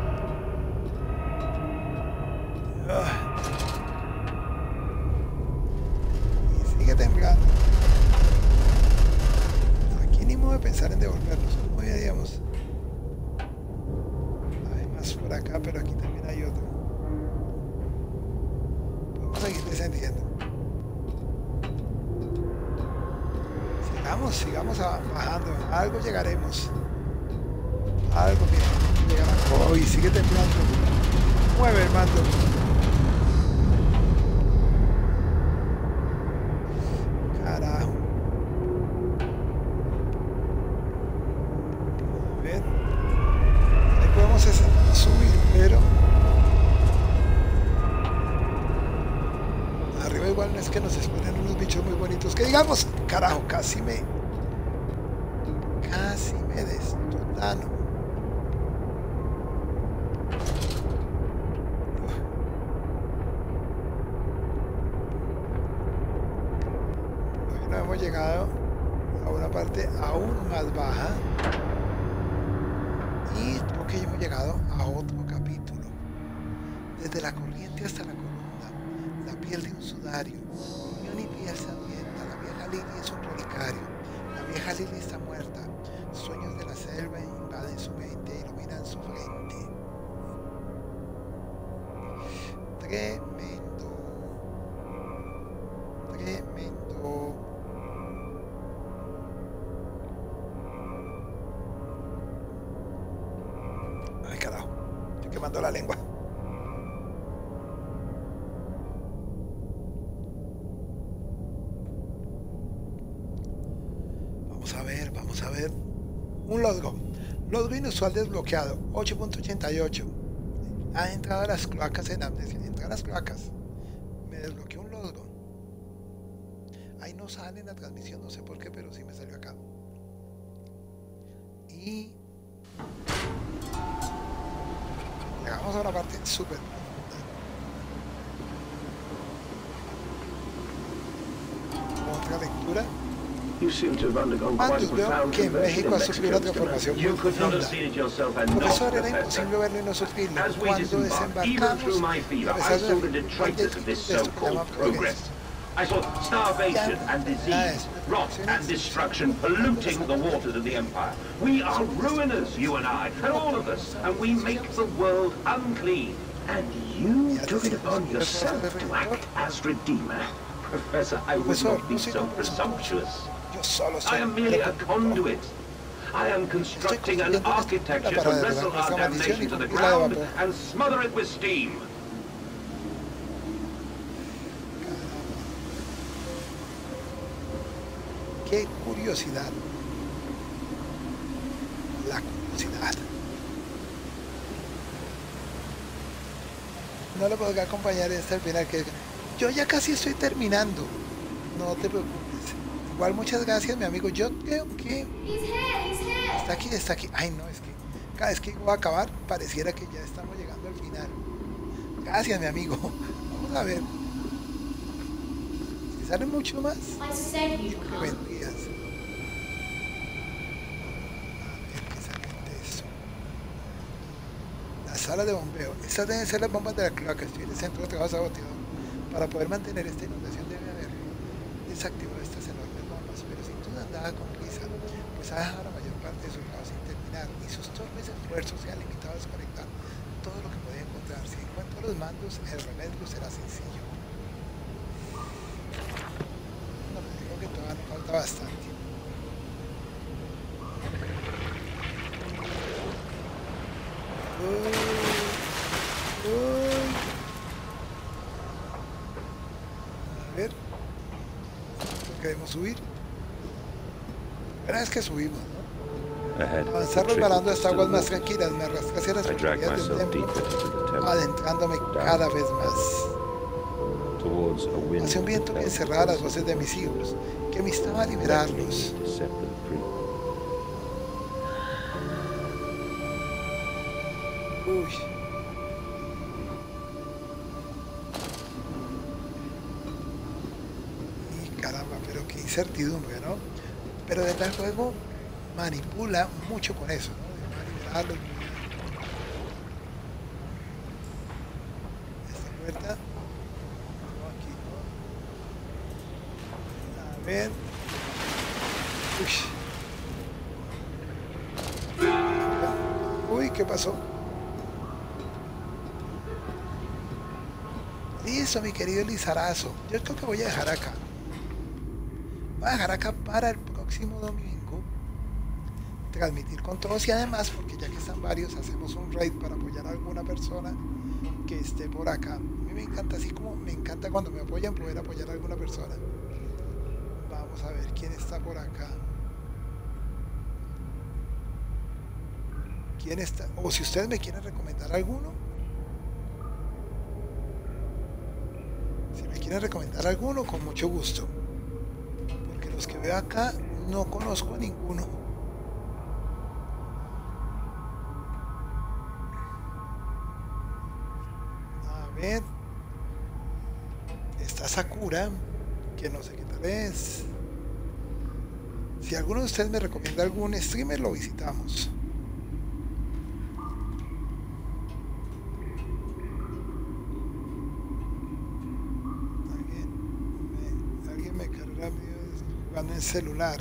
Inusual desbloqueado. 8.88. Ha entrado a las cloacas en amnesia. Entra a las cloacas. Me desbloqueó un logro. Ahí no sale en la transmisión, no sé por qué, pero sí me salió acá. Y llegamos a una parte súper profound que conversion México ha sufrido Mr. transformación You muy could not have profunda. seen it yourself and not, Profesor, era imposible verlo y no sufrirlo. As we Cuando disembarked, even desembarcamos, through my a fever, pesar I de saw the la detritus of this de esto que so-called llaman progress. I saw starvation and disease, eh, rot and destruction polluting the waters of the empire. We are ruiners, you and I, and all of us, and we make the world unclean. And you took it upon yourself to act as redeemer. Professor, I would not be so presumptuous. Yo solo I am merely a conduit. I am constructing an architecture to wrestle our damnation to the ground and smother it with steam. Qué curiosidad. La curiosidad. No lo podré acompañar hasta el final. Que... Yo ya casi estoy terminando. No te preocupes. Igual muchas gracias, mi amigo. Yo creo que está aquí, está aquí. Ay, no, es que cada vez que voy a acabar, pareciera que ya estamos llegando al final. Gracias, mi amigo. Vamos a ver. Si sale mucho más, you'd que vendrías. A ver qué sale de eso. La sala de bombeo. Estas deben ser las bombas de la cloaca. Estoy en el centro de trabajo saboteador. Para poder mantener esta inundación debe haber desactivado estas andaba con prisa, pues ha dejado la mayor parte de su trabajo sin terminar y sus torpes esfuerzos se han limitado a desconectar todo lo que podía encontrar. Si encuentro los mandos, el remedio será sencillo. No, me digo que todavía nos falta bastante. Uy, uy. A ver. Queremos subir. Pero es que subimos, Avanzar resbalando hasta aguas más tranquilas me arrastra hacia las profundidades del templo, adentrándome cada vez más. Hacia un viento que encerraba las voces de mis hijos, que me instaba a liberarlos. Uy. Y caramba, pero qué incertidumbre, ¿no? Pero de tal juego manipula mucho con eso, manipularlo. Esta puerta. No, aquí. A ver. Uy. Uy, ¿qué pasó? Listo, mi querido Lizarazo. Yo creo que voy a dejar acá. Voy a dejar acá para el próximo domingo. Transmitir con todos y además, porque ya que están varios, hacemos un raid para apoyar a alguna persona que esté por acá. A mí me encanta, así como me encanta cuando me apoyan, poder apoyar a alguna persona. Vamos a ver quién está por acá. ¿Quién está? O si ustedes me quieren recomendar alguno. Si me quieren recomendar alguno, con mucho gusto. Porque los que veo acá no conozco a ninguno. A ver. Está Sakura, que no sé qué tal es. Si alguno de ustedes me recomienda algún streamer, lo visitamos. Alguien me, alguien me cargará videos jugando en celular.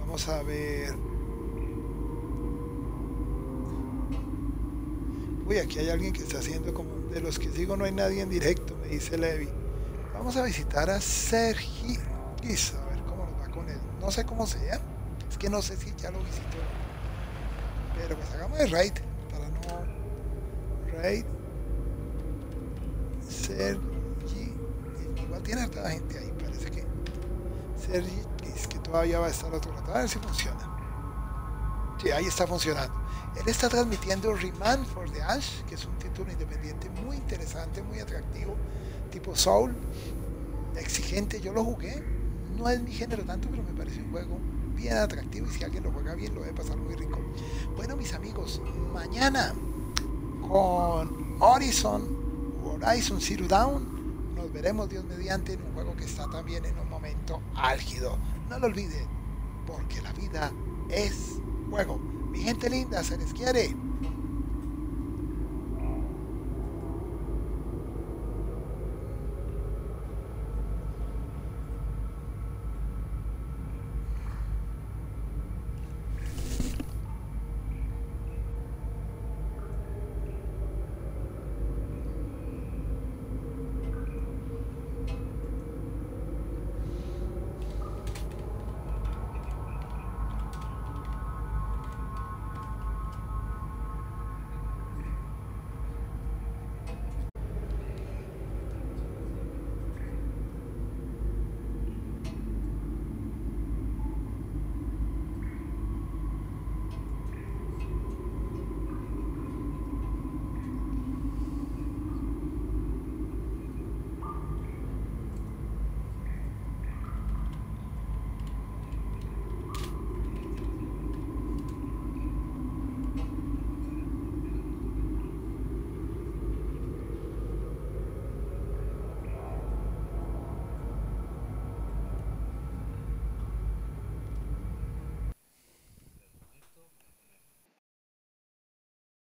Vamos a ver. Uy, aquí hay alguien que está haciendo como de los que sigo no hay nadie en directo, me dice Levi. Vamos a visitar a Sergi Giz, a ver cómo nos va con él. No sé cómo sea, es que no sé si ya lo visitó. Pero pues hagamos el raid para no raid Sergi igual tiene harta gente ahí, parece que Sergi es que todavía va a estar otro rato, a ver si funciona. Sí, ahí está funcionando. Él está transmitiendo Remand for the Ash, que es un título independiente muy interesante, muy atractivo, tipo Soul, exigente. Yo lo jugué, no es mi género tanto, pero me parece un juego bien atractivo y si alguien lo juega bien lo debe pasar muy rico. Bueno, mis amigos, mañana con Horizon, Horizon Zero Dawn, veremos Dios mediante en un juego que está también en un momento álgido. No lo olviden, porque la vida es juego. Mi gente linda, se les quiere.